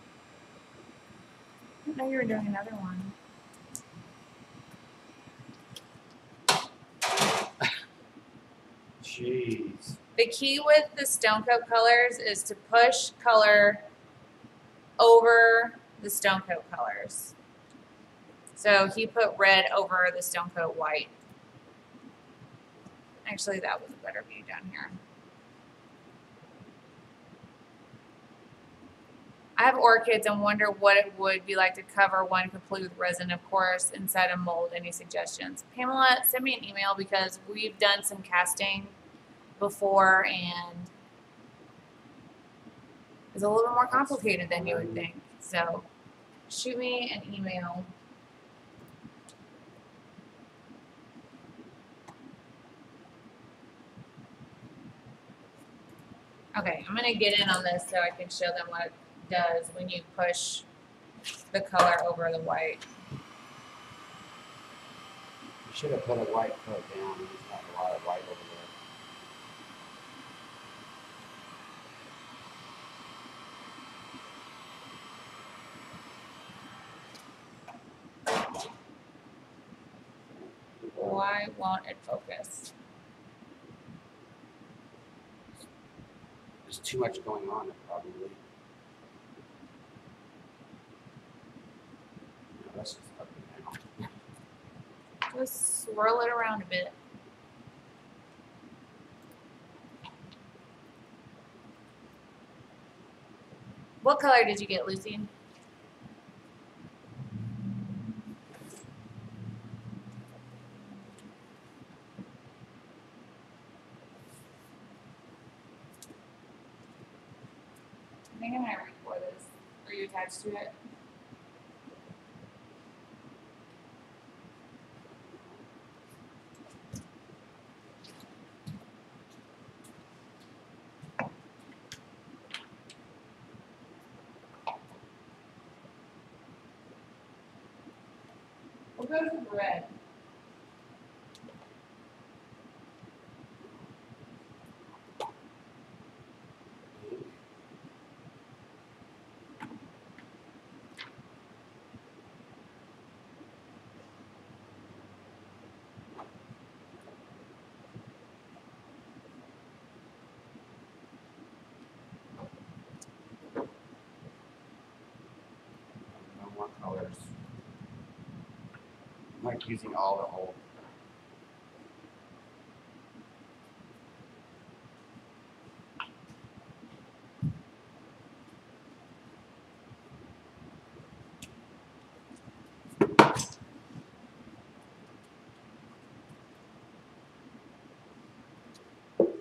I didn't know you were doing another one. Jeez. The key with the stone coat colors is to push color over the stone coat colors. So he put red over the stone coat white. Actually, that was a better view down here. I have orchids and wonder what it would be like to cover one complete with resin, of course, inside a mold. Any suggestions? Pamela, send me an email because we've done some casting before and it's a little more complicated than you would think. So shoot me an email. Okay, I'm gonna get in on this so I can show them what it does when you push the color over the white. You should have put a white coat down. There's not a lot of white over Why won't it focus? There's too much going on, probably. No, that's just up and down. Just swirl it around a bit. What color did you get, Lucy? I think I'm gonna record this. Are you attached to it? We'll go to red. Like using all the old.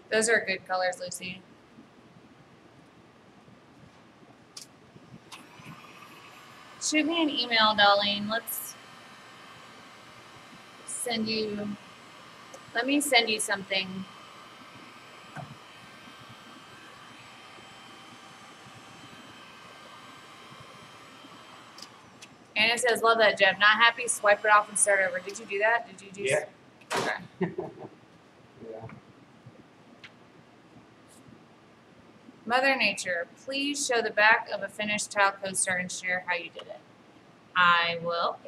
Those are good colors, Lucy. Shoot me an email, Darlene. Let's send you. Let me send you something. Anna says, "Love that, Jeff. Not happy? Swipe it off and start over." Did you do that? Did you do? Yeah. Okay. Yeah. Mother Nature, please show the back of a finished tile coaster and share how you did it. I will.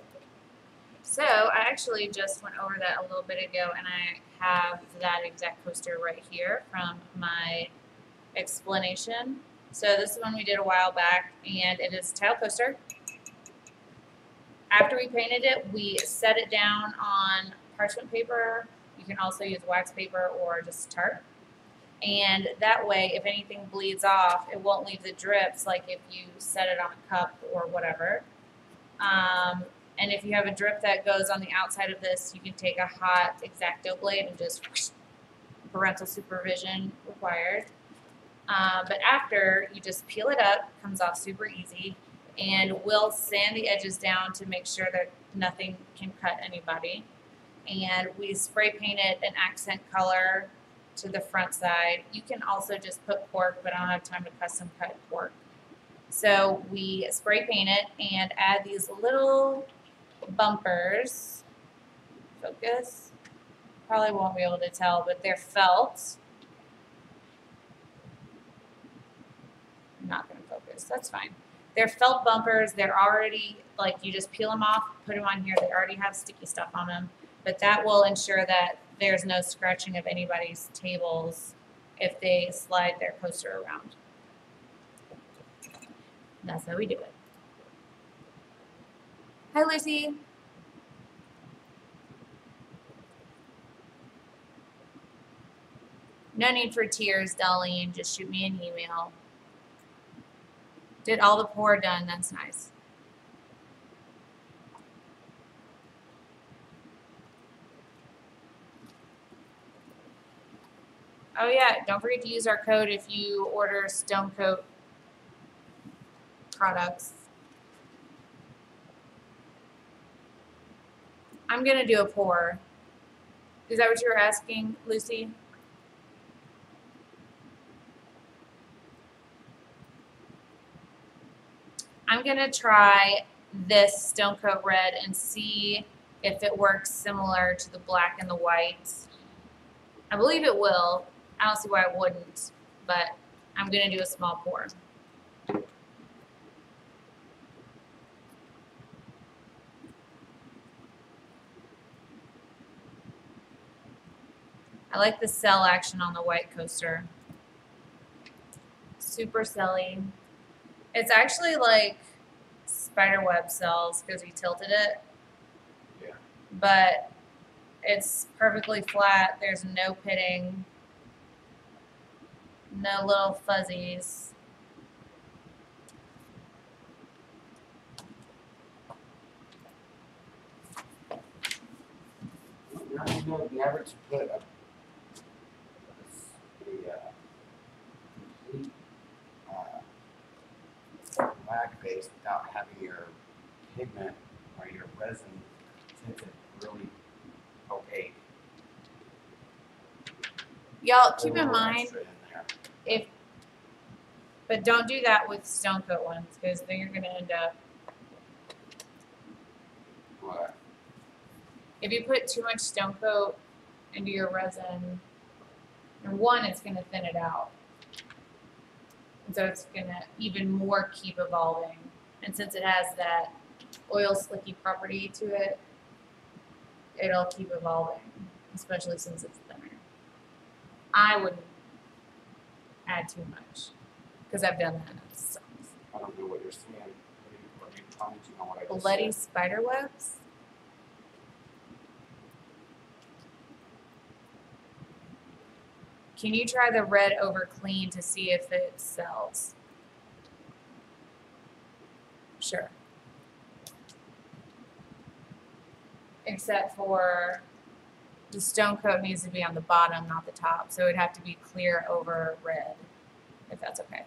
So I actually just went over that a little bit ago and I have that exact poster right here from my explanation. So this is one we did a while back and it is a tile poster. After we painted it, we set it down on parchment paper. You can also use wax paper or just tarp. And that way, if anything bleeds off, it won't leave the drips like if you set it on a cup or whatever. Um, and if you have a drip that goes on the outside of this, you can take a hot X-Acto blade and just whoosh, parental supervision required. Um, but after, you just peel it up, comes off super easy, and we'll sand the edges down to make sure that nothing can cut anybody. And we spray paint it an accent color to the front side. You can also just put cork, but I don't have time to custom cut cork. So we spray paint it and add these little bumpers. Focus. Probably won't be able to tell, but they're felt. I'm not going to focus. That's fine. They're felt bumpers. They're already, like, you just peel them off, put them on here. They already have sticky stuff on them. But that will ensure that there's no scratching of anybody's tables if they slide their poster around. That's how we do it. Hi, Lucy. No need for tears, Darlene. Just shoot me an email. Did all the pour done. That's nice. Oh yeah, don't forget to use our code if you order Stone Coat products. I'm gonna do a pour. Is that what you were asking, Lucy? I'm gonna try this Stone Coat Red and see if it works similar to the black and the white. I believe it will. I don't see why I wouldn't, but I'm gonna do a small pour. I like the cell action on the white coaster. Super celly. It's actually like spider web cells because we tilted it. Yeah. But it's perfectly flat. There's no pitting. No little fuzzies. Now you know never to put a, a, uh, complete, uh, without having your pigment or your resin tinted really opaque. Y'all keep in mind in if, but don't do that with stone coat ones because then you're gonna end up. What? If you put too much stone coat into your resin, one, it's gonna thin it out. So it's gonna even more keep evolving. And since it has that oil slicky property to it, it'll keep evolving, especially since it's thinner. I wouldn't add too much because I've done that. Sucks. I don't know what you're saying. What are you, what are you commenting on what I just Bloody said? spider webs. Can you try the red over clean to see if it cells? Sure. Except for the stone coat needs to be on the bottom, not the top. So it'd have to be clear over red, if that's okay.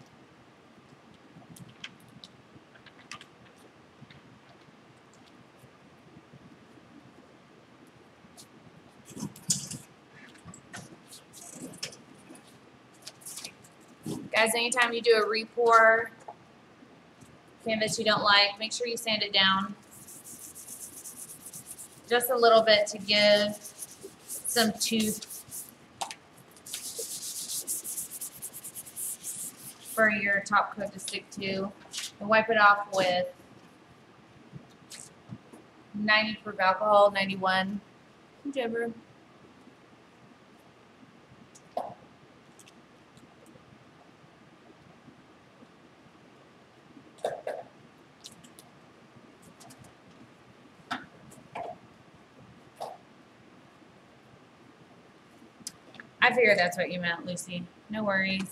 Guys, anytime you do a repour canvas you don't like, make sure you sand it down. Just a little bit to give some tooth for your top coat to stick to. And wipe it off with 90 proof alcohol, 91. Whichever. Figured that's what you meant, Lucy. No worries.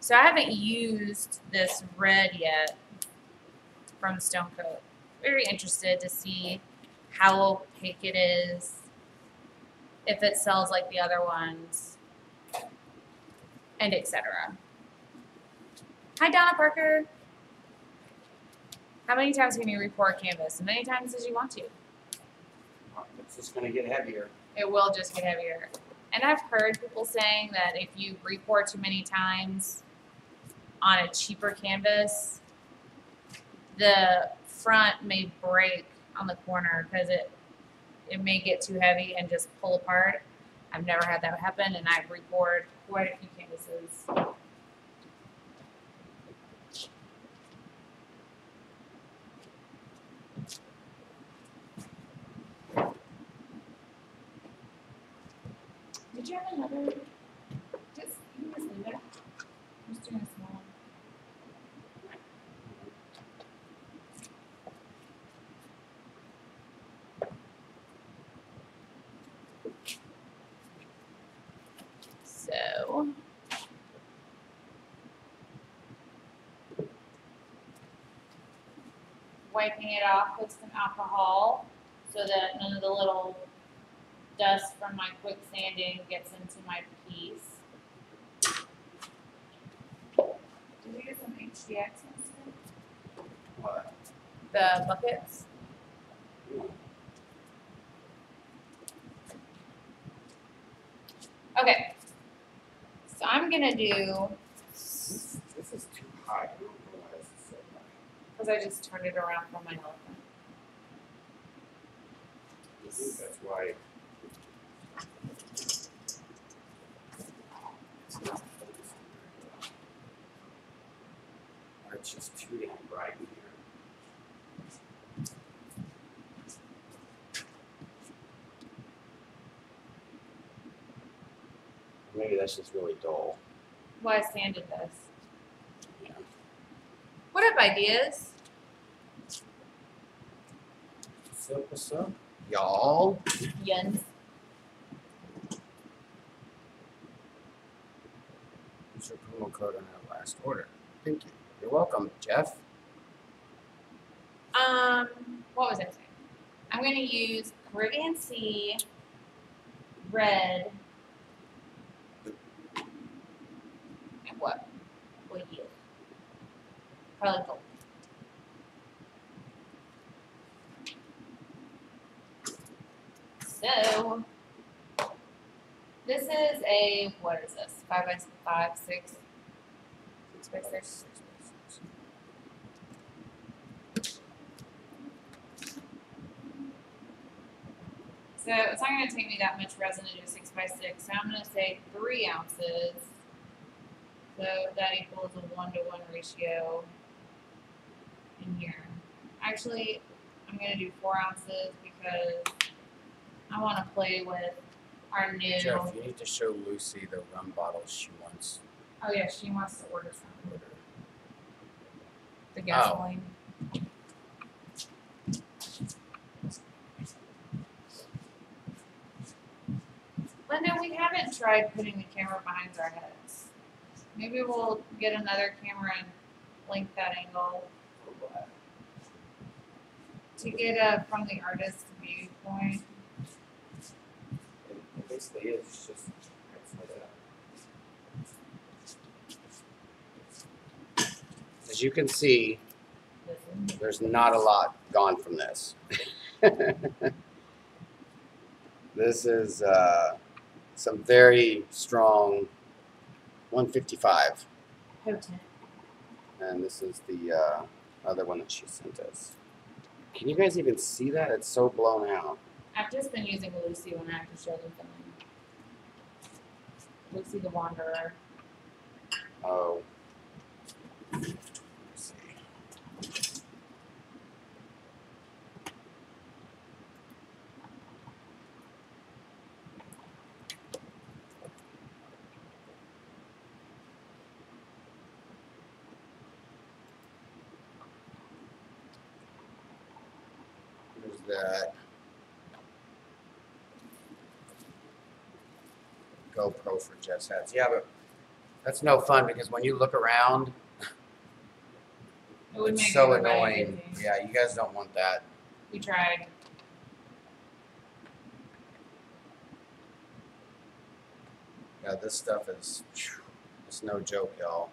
So I haven't used this red yet from Stone Coat. Very interested to see how opaque it is, if it cells like the other ones, and etc. Hi, Donna Parker. How many times can you repour a canvas? As many times as you want to. It's just gonna get heavier. It will just get heavier. And I've heard people saying that if you repour too many times on a cheaper canvas, the front may break on the corner because it it may get too heavy and just pull apart. I've never had that happen, and I've repoured quite a few canvases. Did you have another? Just you can just leave it. I'm just doing a small one. So. Wiping it off with some alcohol so that none of the little dust from my quick sanding gets into my piece. Did you get some HDX? What? The buckets? Okay. So I'm gonna do, This, this is too high. I don't realize it's so high. Cause I just turned it around for my elephant. I think that's why. It's not focusing very well. Or it's just too damn bright in here. Maybe that's just really dull. Well, I sanded this. Yeah. What up, ideas? So what's up, y'all? Yens. Use your promo code on our last order. Thank you. You're welcome, Jeff. Um, what was I saying? I'm gonna use Caribbean Sea red. And what? What yield? Probably gold. So this is a what is this? Five by five, six, six by six. So it's not gonna take me that much resin to do six by six, so I'm gonna say three ounces. So that equals a one to one ratio in here. Actually, I'm gonna do four ounces because I wanna play with our new, Jeff, you need to show Lucy the rum bottles she wants. oh yeah, she wants to order some, order. the gasoline. Oh. Linda we haven't tried putting the camera behind our heads. Maybe we'll get another camera and link that angle to get a from the artist's viewpoint. It it basically is it's just. it's like that. As you can see, there's not a lot gone from this. this is uh, some very strong 155, Potent. and this is the uh, other one that she sent us. Can you guys even see that? It's so blown out. I've just been using Lucy when I have to show them something. Lucy the Wanderer. Oh. Let's see. There's that. GoPro for Jeff's hats. Yeah, but that's no fun because when you look around, It it's so annoying. Yeah, you guys don't want that. We tried. Yeah, this stuff is it's no joke, y'all.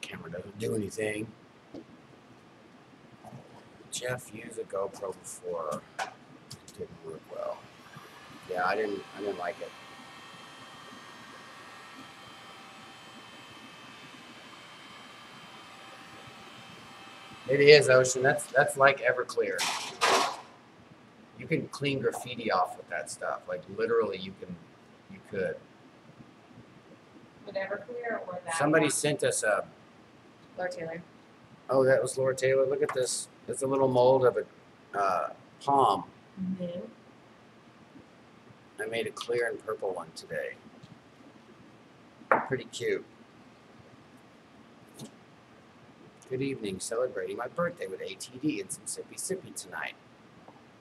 Camera doesn't do anything. Jeff used a GoPro before. It didn't work well. Yeah, I didn't I didn't like it. It is ocean. That's that's like Everclear. You can clean graffiti off with that stuff. Like literally, you can, you could. Would Everclear or that Somebody one? sent us a. Laura Taylor. Oh, that was Laura Taylor. Look at this. It's a little mold of a uh, palm. No. I made a clear and purple one today. Pretty cute. Good evening. Celebrating my birthday with ATD and some sippy sippy tonight.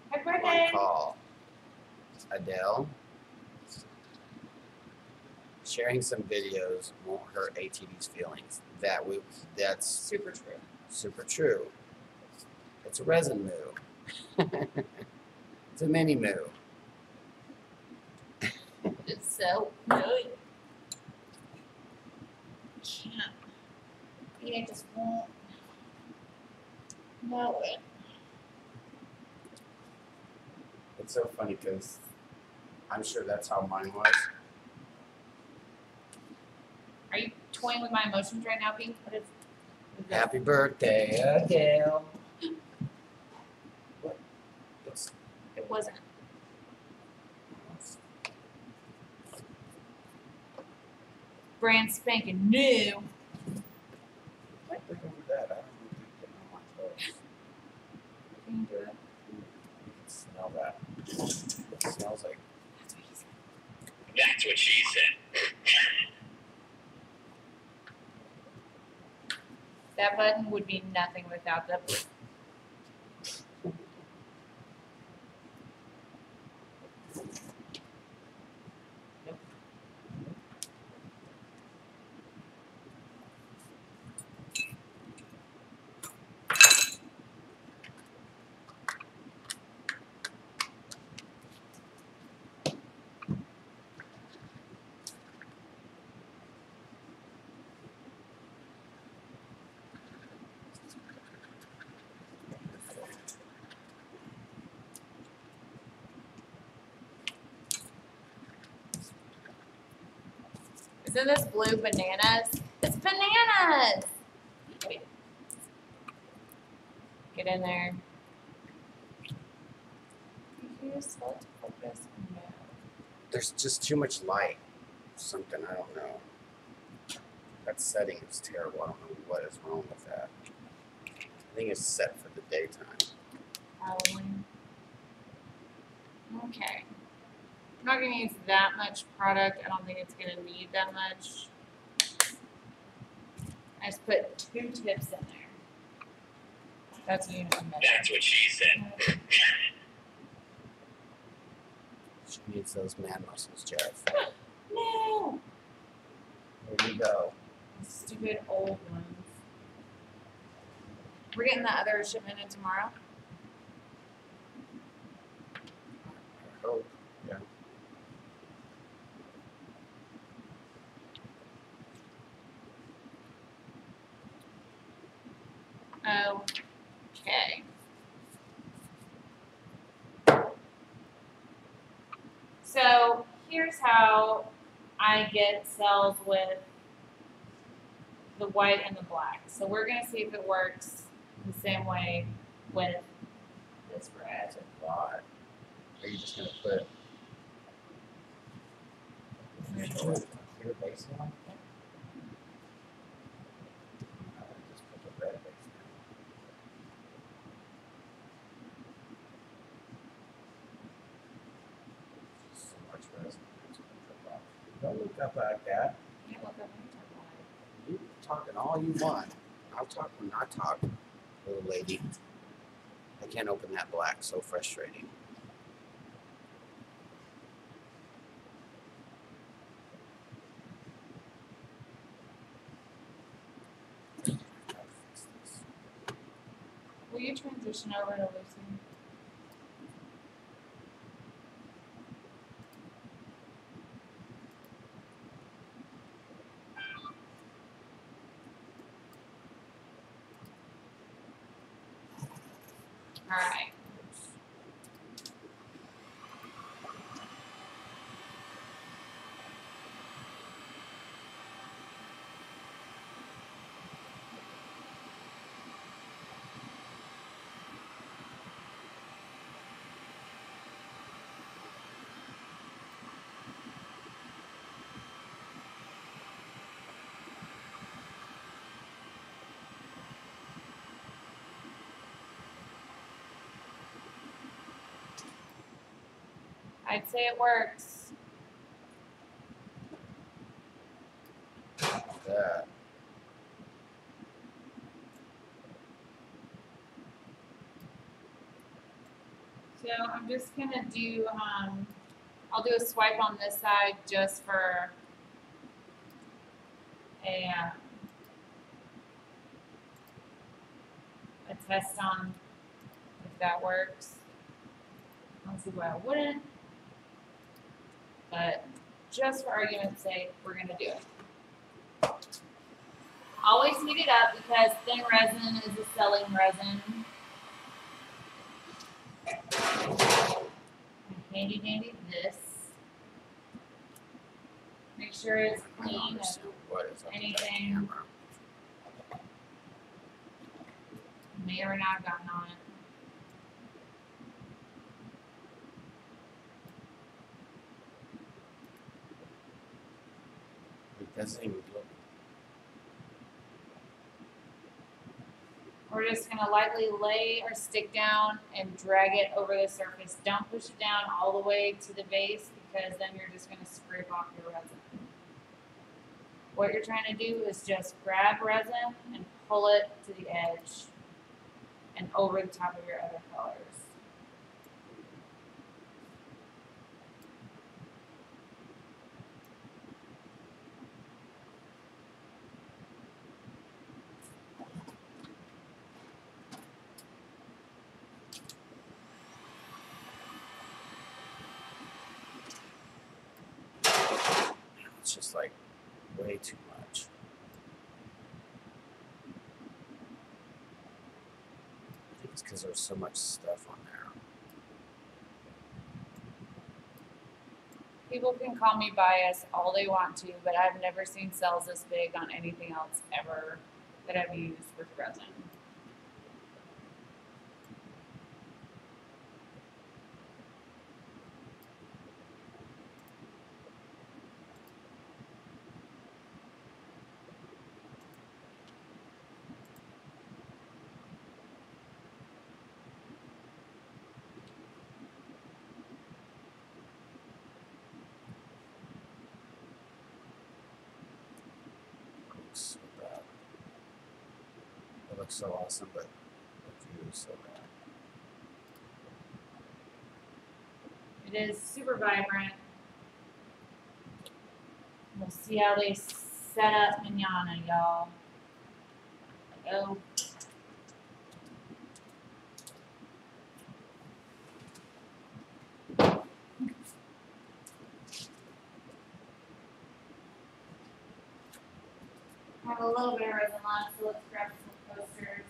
Happy One birthday. call. Adele. Sharing some videos won't hurt ATD's feelings. That we, that's Super true. super true. It's a resin moo. it's a mini moo. It's so good. Can't. I just won't know it. It's so funny because I'm sure that's how mine was. Are you toying with my emotions right now, Pink? What is, what is this? Happy birthday, Adele. What? It's, It wasn't. Brand spanking new. What the hell was that? I don't know can on my clothes. Can you do it? Smell that. It smells like That's what she said. That button would be nothing without the. Isn't this blue bananas? It's bananas! Wait. Get in there. Did you select focus? No. There's just too much light. Something I don't know. That setting is terrible. I don't know what is wrong with that. I think it's set for the daytime. Probably. Okay. I'm not gonna use that much product. I don't think it's gonna need that much. I just put two tips in there. That's a unit of measure. That's what she said. She needs those man muscles, Jeff. No! There you go. Stupid old ones. We're getting the other shipment in tomorrow. I hope. Yeah. Okay. So here's how I get cells with the white and the black. So we're gonna see if it works the same way with this red. That's a. Are you just gonna put Here's the clear clear base on? I would just put the red base down. So much resin. it's gonna drip off. Don't look up like that. Can't look up any type of light. You talking all you want. I'll talk when I talk, little lady. I can't open that black. So frustrating. Will you transition over to Lucy? I'd say it works. That. So I'm just gonna do, um, I'll do a swipe on this side just for a, um, a test on if that works. I'll see why I wouldn't. But just for argument's sake, we're gonna do it. Always heat it up because thin resin is a selling resin. handy dandy this. Make sure it's clean. that anything. May or not gotten on it. We're just gonna lightly lay our stick down and drag it over the surface. Don't push it down all the way to the base because then you're just gonna scrape off your resin. What you're trying to do is just grab resin and pull it to the edge and over the top of your other colors. It's like way too much. I think it's because there's so much stuff on there. people can call me biased all they want to, but I've never seen cells this big on anything else ever that I've used with resin. Looks so bad. It looks so awesome, but the view is so bad. It is super vibrant. We'll see how they set up manana, y'all. Oh. I have a little bit of resin left, so let's grab some posters.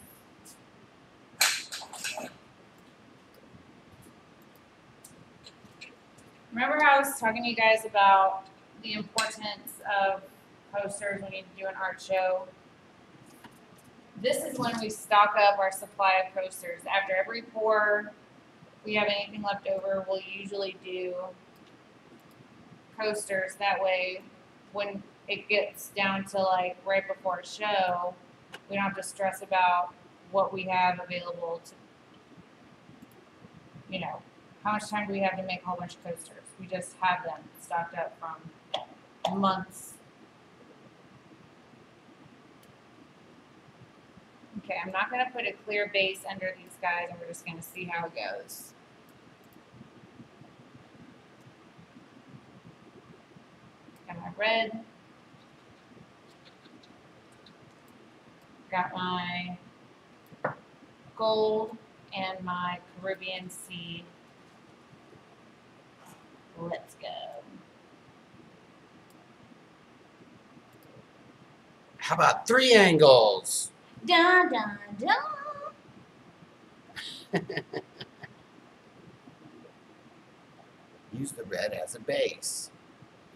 Remember how I was talking to you guys about the importance of posters when you do an art show? This is when we stock up our supply of posters. After every pour, if we have anything left over, we'll usually do posters. That way, when it gets down to like right before a show, we don't have to stress about what we have available to, you know, how much time do we have to make a whole bunch of coasters? We just have them stocked up from months. Okay, I'm not gonna put a clear base under these guys and we're just gonna see how it goes. Got my red. Got my gold and my Caribbean sea. Let's go. How about three angles? Dun dun dun. Use the red as a base.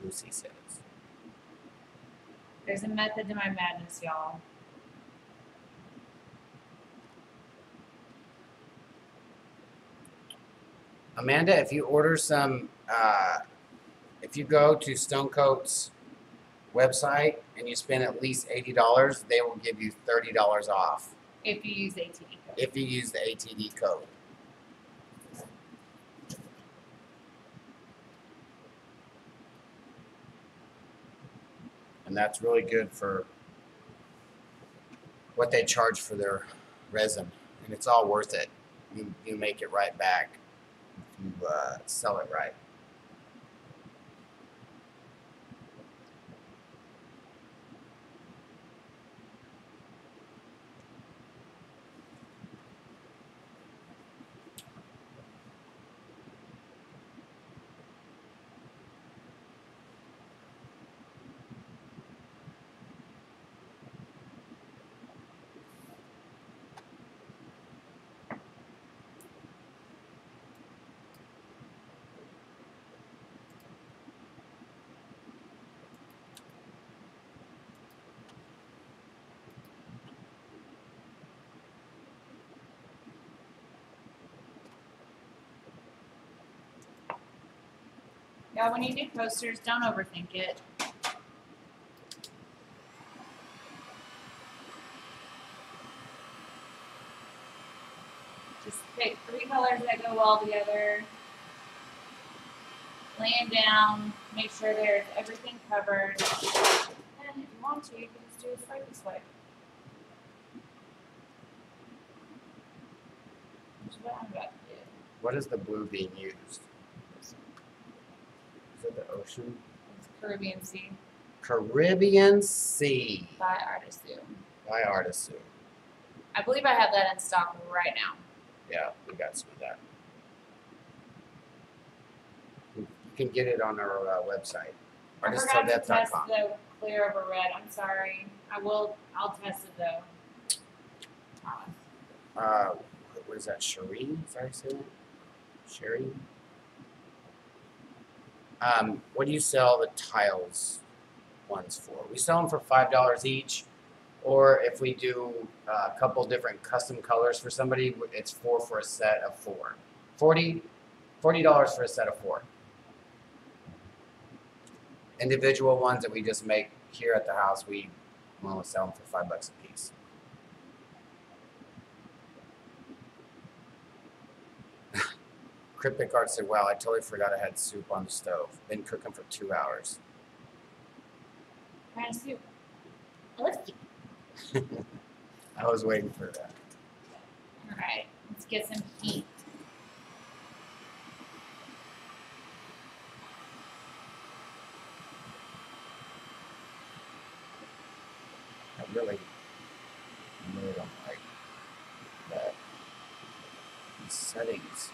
Lucy says. There's a method to my madness, y'all. Amanda, if you order some, uh, if you go to Stonecoat's website and you spend at least eighty dollars, they will give you thirty dollars off If you use ATD code. if you use the ATD code. And that's really good for what they charge for their resin, and it's all worth it. You you make it right back if you uh, sell it right. Yeah, when you do posters, don't overthink it. Just pick three colors that go well together. Lay them down, make sure there's everything covered. And if you want to, you can just do a swipey swipe. Which is what I'm about to do. What is the blue being used? Is it the ocean? It's Caribbean Sea Caribbean Sea by Artisue. by Artisue. I believe I have that in stock right now. Yeah, we got some of that. You can get it on our uh, website, I forgot to test the clear over red. I'm sorry. I will. I'll test it though. Uh, what is that, Cherie? Is that how you say that? Sherry? Um, what do you sell the tiles ones for? We sell them for five dollars each, or if we do uh, a couple different custom colors for somebody, it's four for a set of four. Forty, forty dollars for a set of four. Individual ones that we just make here at the house, we we sell them for five bucks a piece. Cryptic Art said, "Wow, I totally forgot I had soup on the stove. Been cooking for two hours." Kind of soup. Let's I was waiting for that. All right, let's get some heat. I really, really don't like that. These settings.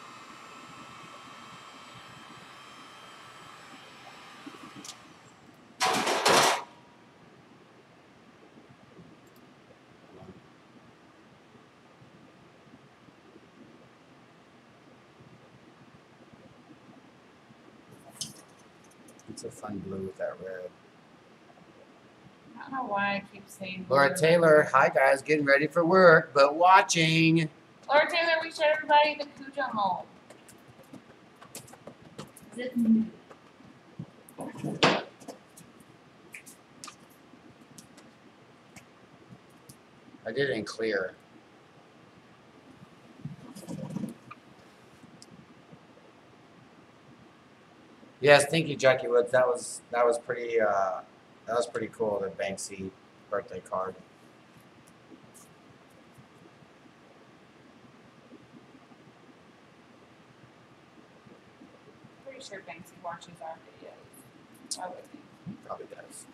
It's a fun blue with that red. I don't know why I keep saying. Laura. Taylor, hi guys, getting ready for work, but watching. Laura Taylor, we showed everybody the Cujo mold. Is it new? I did it in clear. Yes, thank you, Jackie Woods. That was that was pretty uh, that was pretty cool. The Banksy birthday card. Pretty sure Banksy watches our videos. Why would he? Probably does.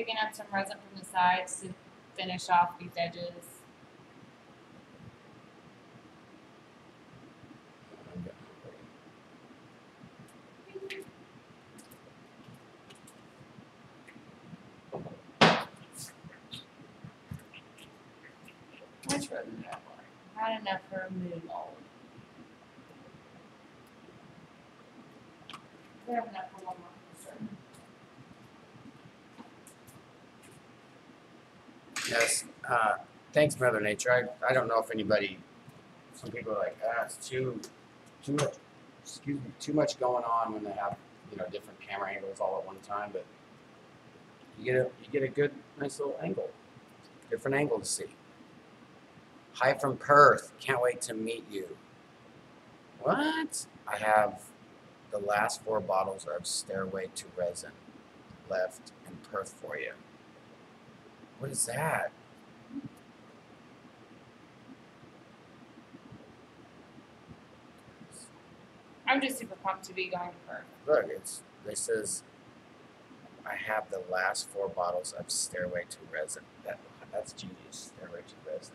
Picking up some resin from the sides to finish off these edges. Much resin do I want? Not enough for a moon mold. We have enough for one more for Yes. Uh, thanks, Mother Nature. I, I don't know if anybody, some people are like, ah, it's too, too much, excuse me, too much going on when they have, you know, different camera angles all at one time, but you get a, you get a good, nice little angle, different angle to see. Hi from Perth. Can't wait to meet you. What? I have the last four bottles of Stairway to Resin left in Perth for you. What is that? I'm just super pumped to be going to Perth. Look, it's this is. I have the last four bottles of Stairway to Resin. That that's genius. Stairway to Resin.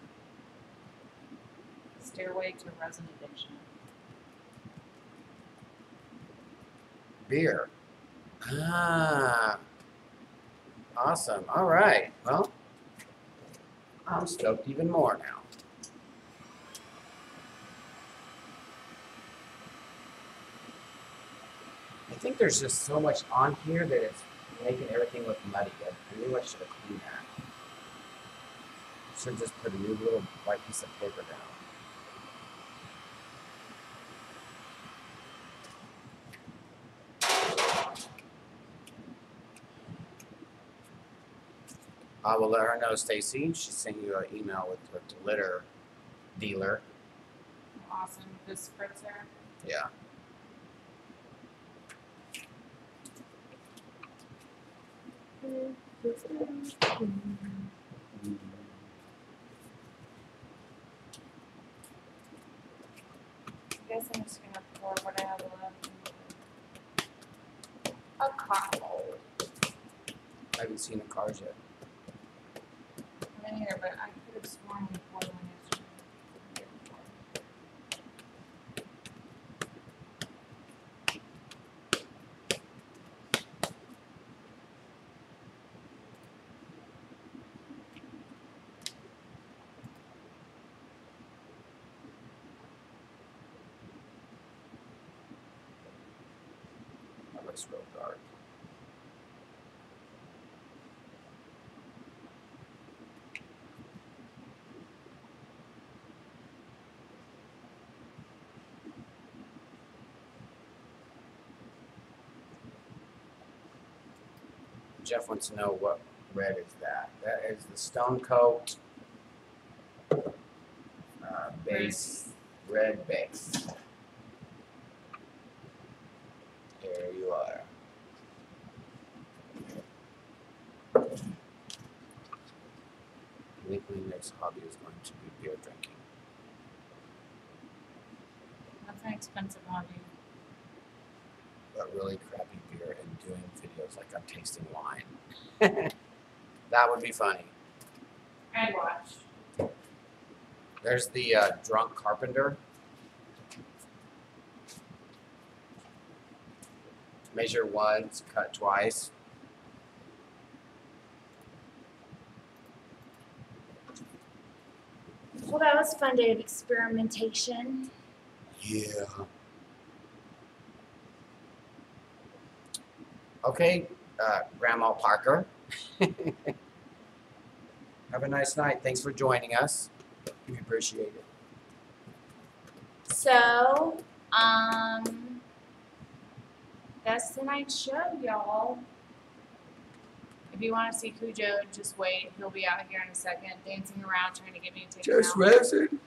Stairway to Resin Addiction. Beer. Ah. Awesome. All right. Well, I'm stoked even more now. I think there's just so much on here that it's making everything look muddy. I knew I should have cleaned that. Should just put a new little white piece of paper down. I will let her know, Stacy. She sent you an email with her glitter dealer. Awesome. The spritzer. Yeah. I guess I'm just gonna pour what I have left. A cotton mold. I haven't seen the cars yet. But I Jeff wants to know what red is that. That is the Stone Coat uh, base, red base. There you are. I think my next hobby is going to be beer drinking. That's an expensive hobby. But really crappy beer and doing videos like I'm tasting wine. that would be funny. I'd watch. There's the uh, drunk carpenter. Measure once, cut twice. Well, that was a fun day of experimentation. Yeah. Okay, uh, Grandma Parker. Have a nice night. Thanks for joining us. We appreciate it. So, um, that's tonight's show, y'all. If you want to see Cujo, just wait. He'll be out here in a second, dancing around, trying to get me to take him out. resin.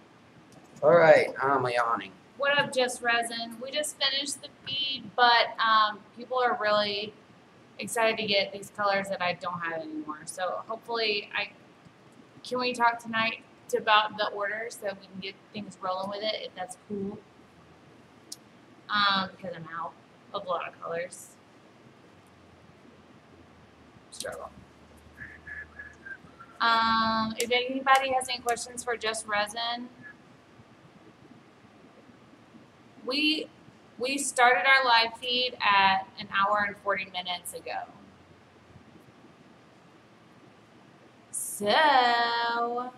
All right, I'm yawning. What up, Just Resin? We just finished the feed, but um, people are really excited to get these colors that I don't have anymore. So hopefully, I can we talk tonight about the order so we can get things rolling with it if that's cool. Um, because I'm out of a lot of colors. Struggle. Um, if anybody has any questions for Just Resin, we we started our live feed at an hour and 40 minutes ago. So,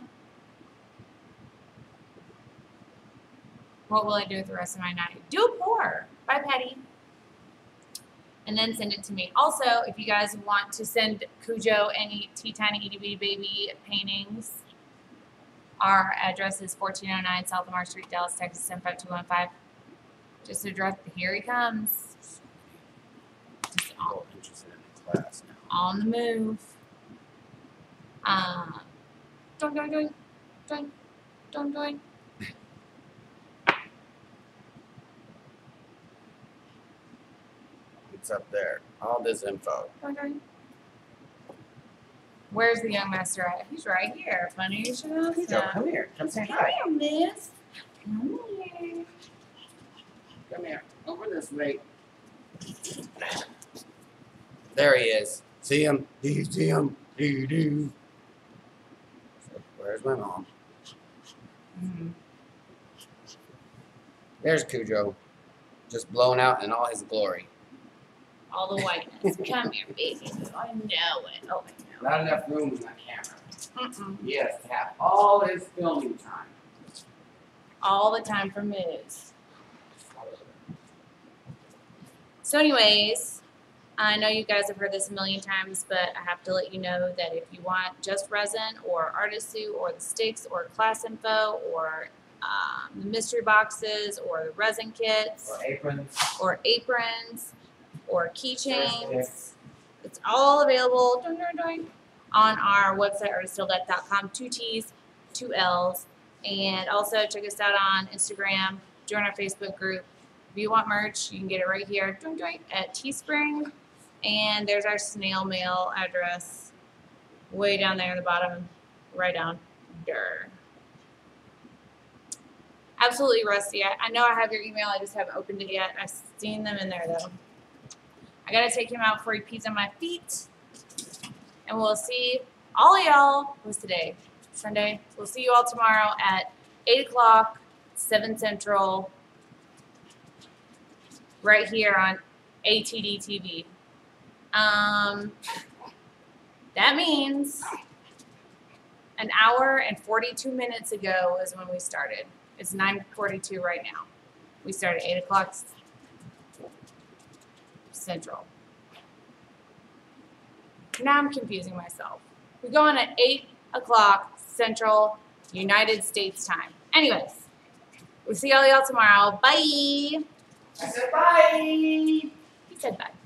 what will I do with the rest of my night? Do more. Bye, Patty. And then send it to me. Also, if you guys want to send Cujo any Tea Tiny Itty Bitty Baby paintings, our address is 1409 South Lamar Street, Dallas, Texas 75215. Just address, here he comes. Just on, People interested in the class now. on the move. Um, doing, doing, doing, doing, doing, doing. It's up there. All this info. doing, doing. Where's the young master at? He's right here. Funny you should ask Cujo, him. come here. Come say Come hi. here, miss. Come here. Come here. Over this way. There he is. See him? Do you see him? Do you do? Where's my mom? Mhm. There's Cujo. Just blown out in all his glory. All the whiteness. Come here, baby. I know it. Oh, I know. Not enough room in that camera. Mm-mm. Yes, to have all his filming time. All the time for Moose. So, anyways, I know you guys have heard this a million times, but I have to let you know that if you want just resin or artisue or the sticks or class info or um, the mystery boxes or the resin kits Or aprons. or aprons or keychains, it's all available on our website artisttilldeath.com. Two T's, two L's. And also check us out on Instagram, join our Facebook group. If you want merch, you can get it right here at Teespring. And there's our snail mail address way down there in the bottom, right down there. Absolutely rusty. I, know I have your email, I just haven't opened it yet. I've seen them in there though. I gotta take him out before he pees on my feet. And we'll see all y'all. What's today? Sunday. We'll see you all tomorrow at 8 o'clock, 7 Central, right here on ATD TV. Um, that means an hour and 42 minutes ago is when we started. It's 9:42 right now. We started 8 o'clock Central. Now I'm confusing myself. We go on at 8 o'clock Central United States time. Anyways, we'll see all y'all tomorrow. Bye. I said bye. He said bye.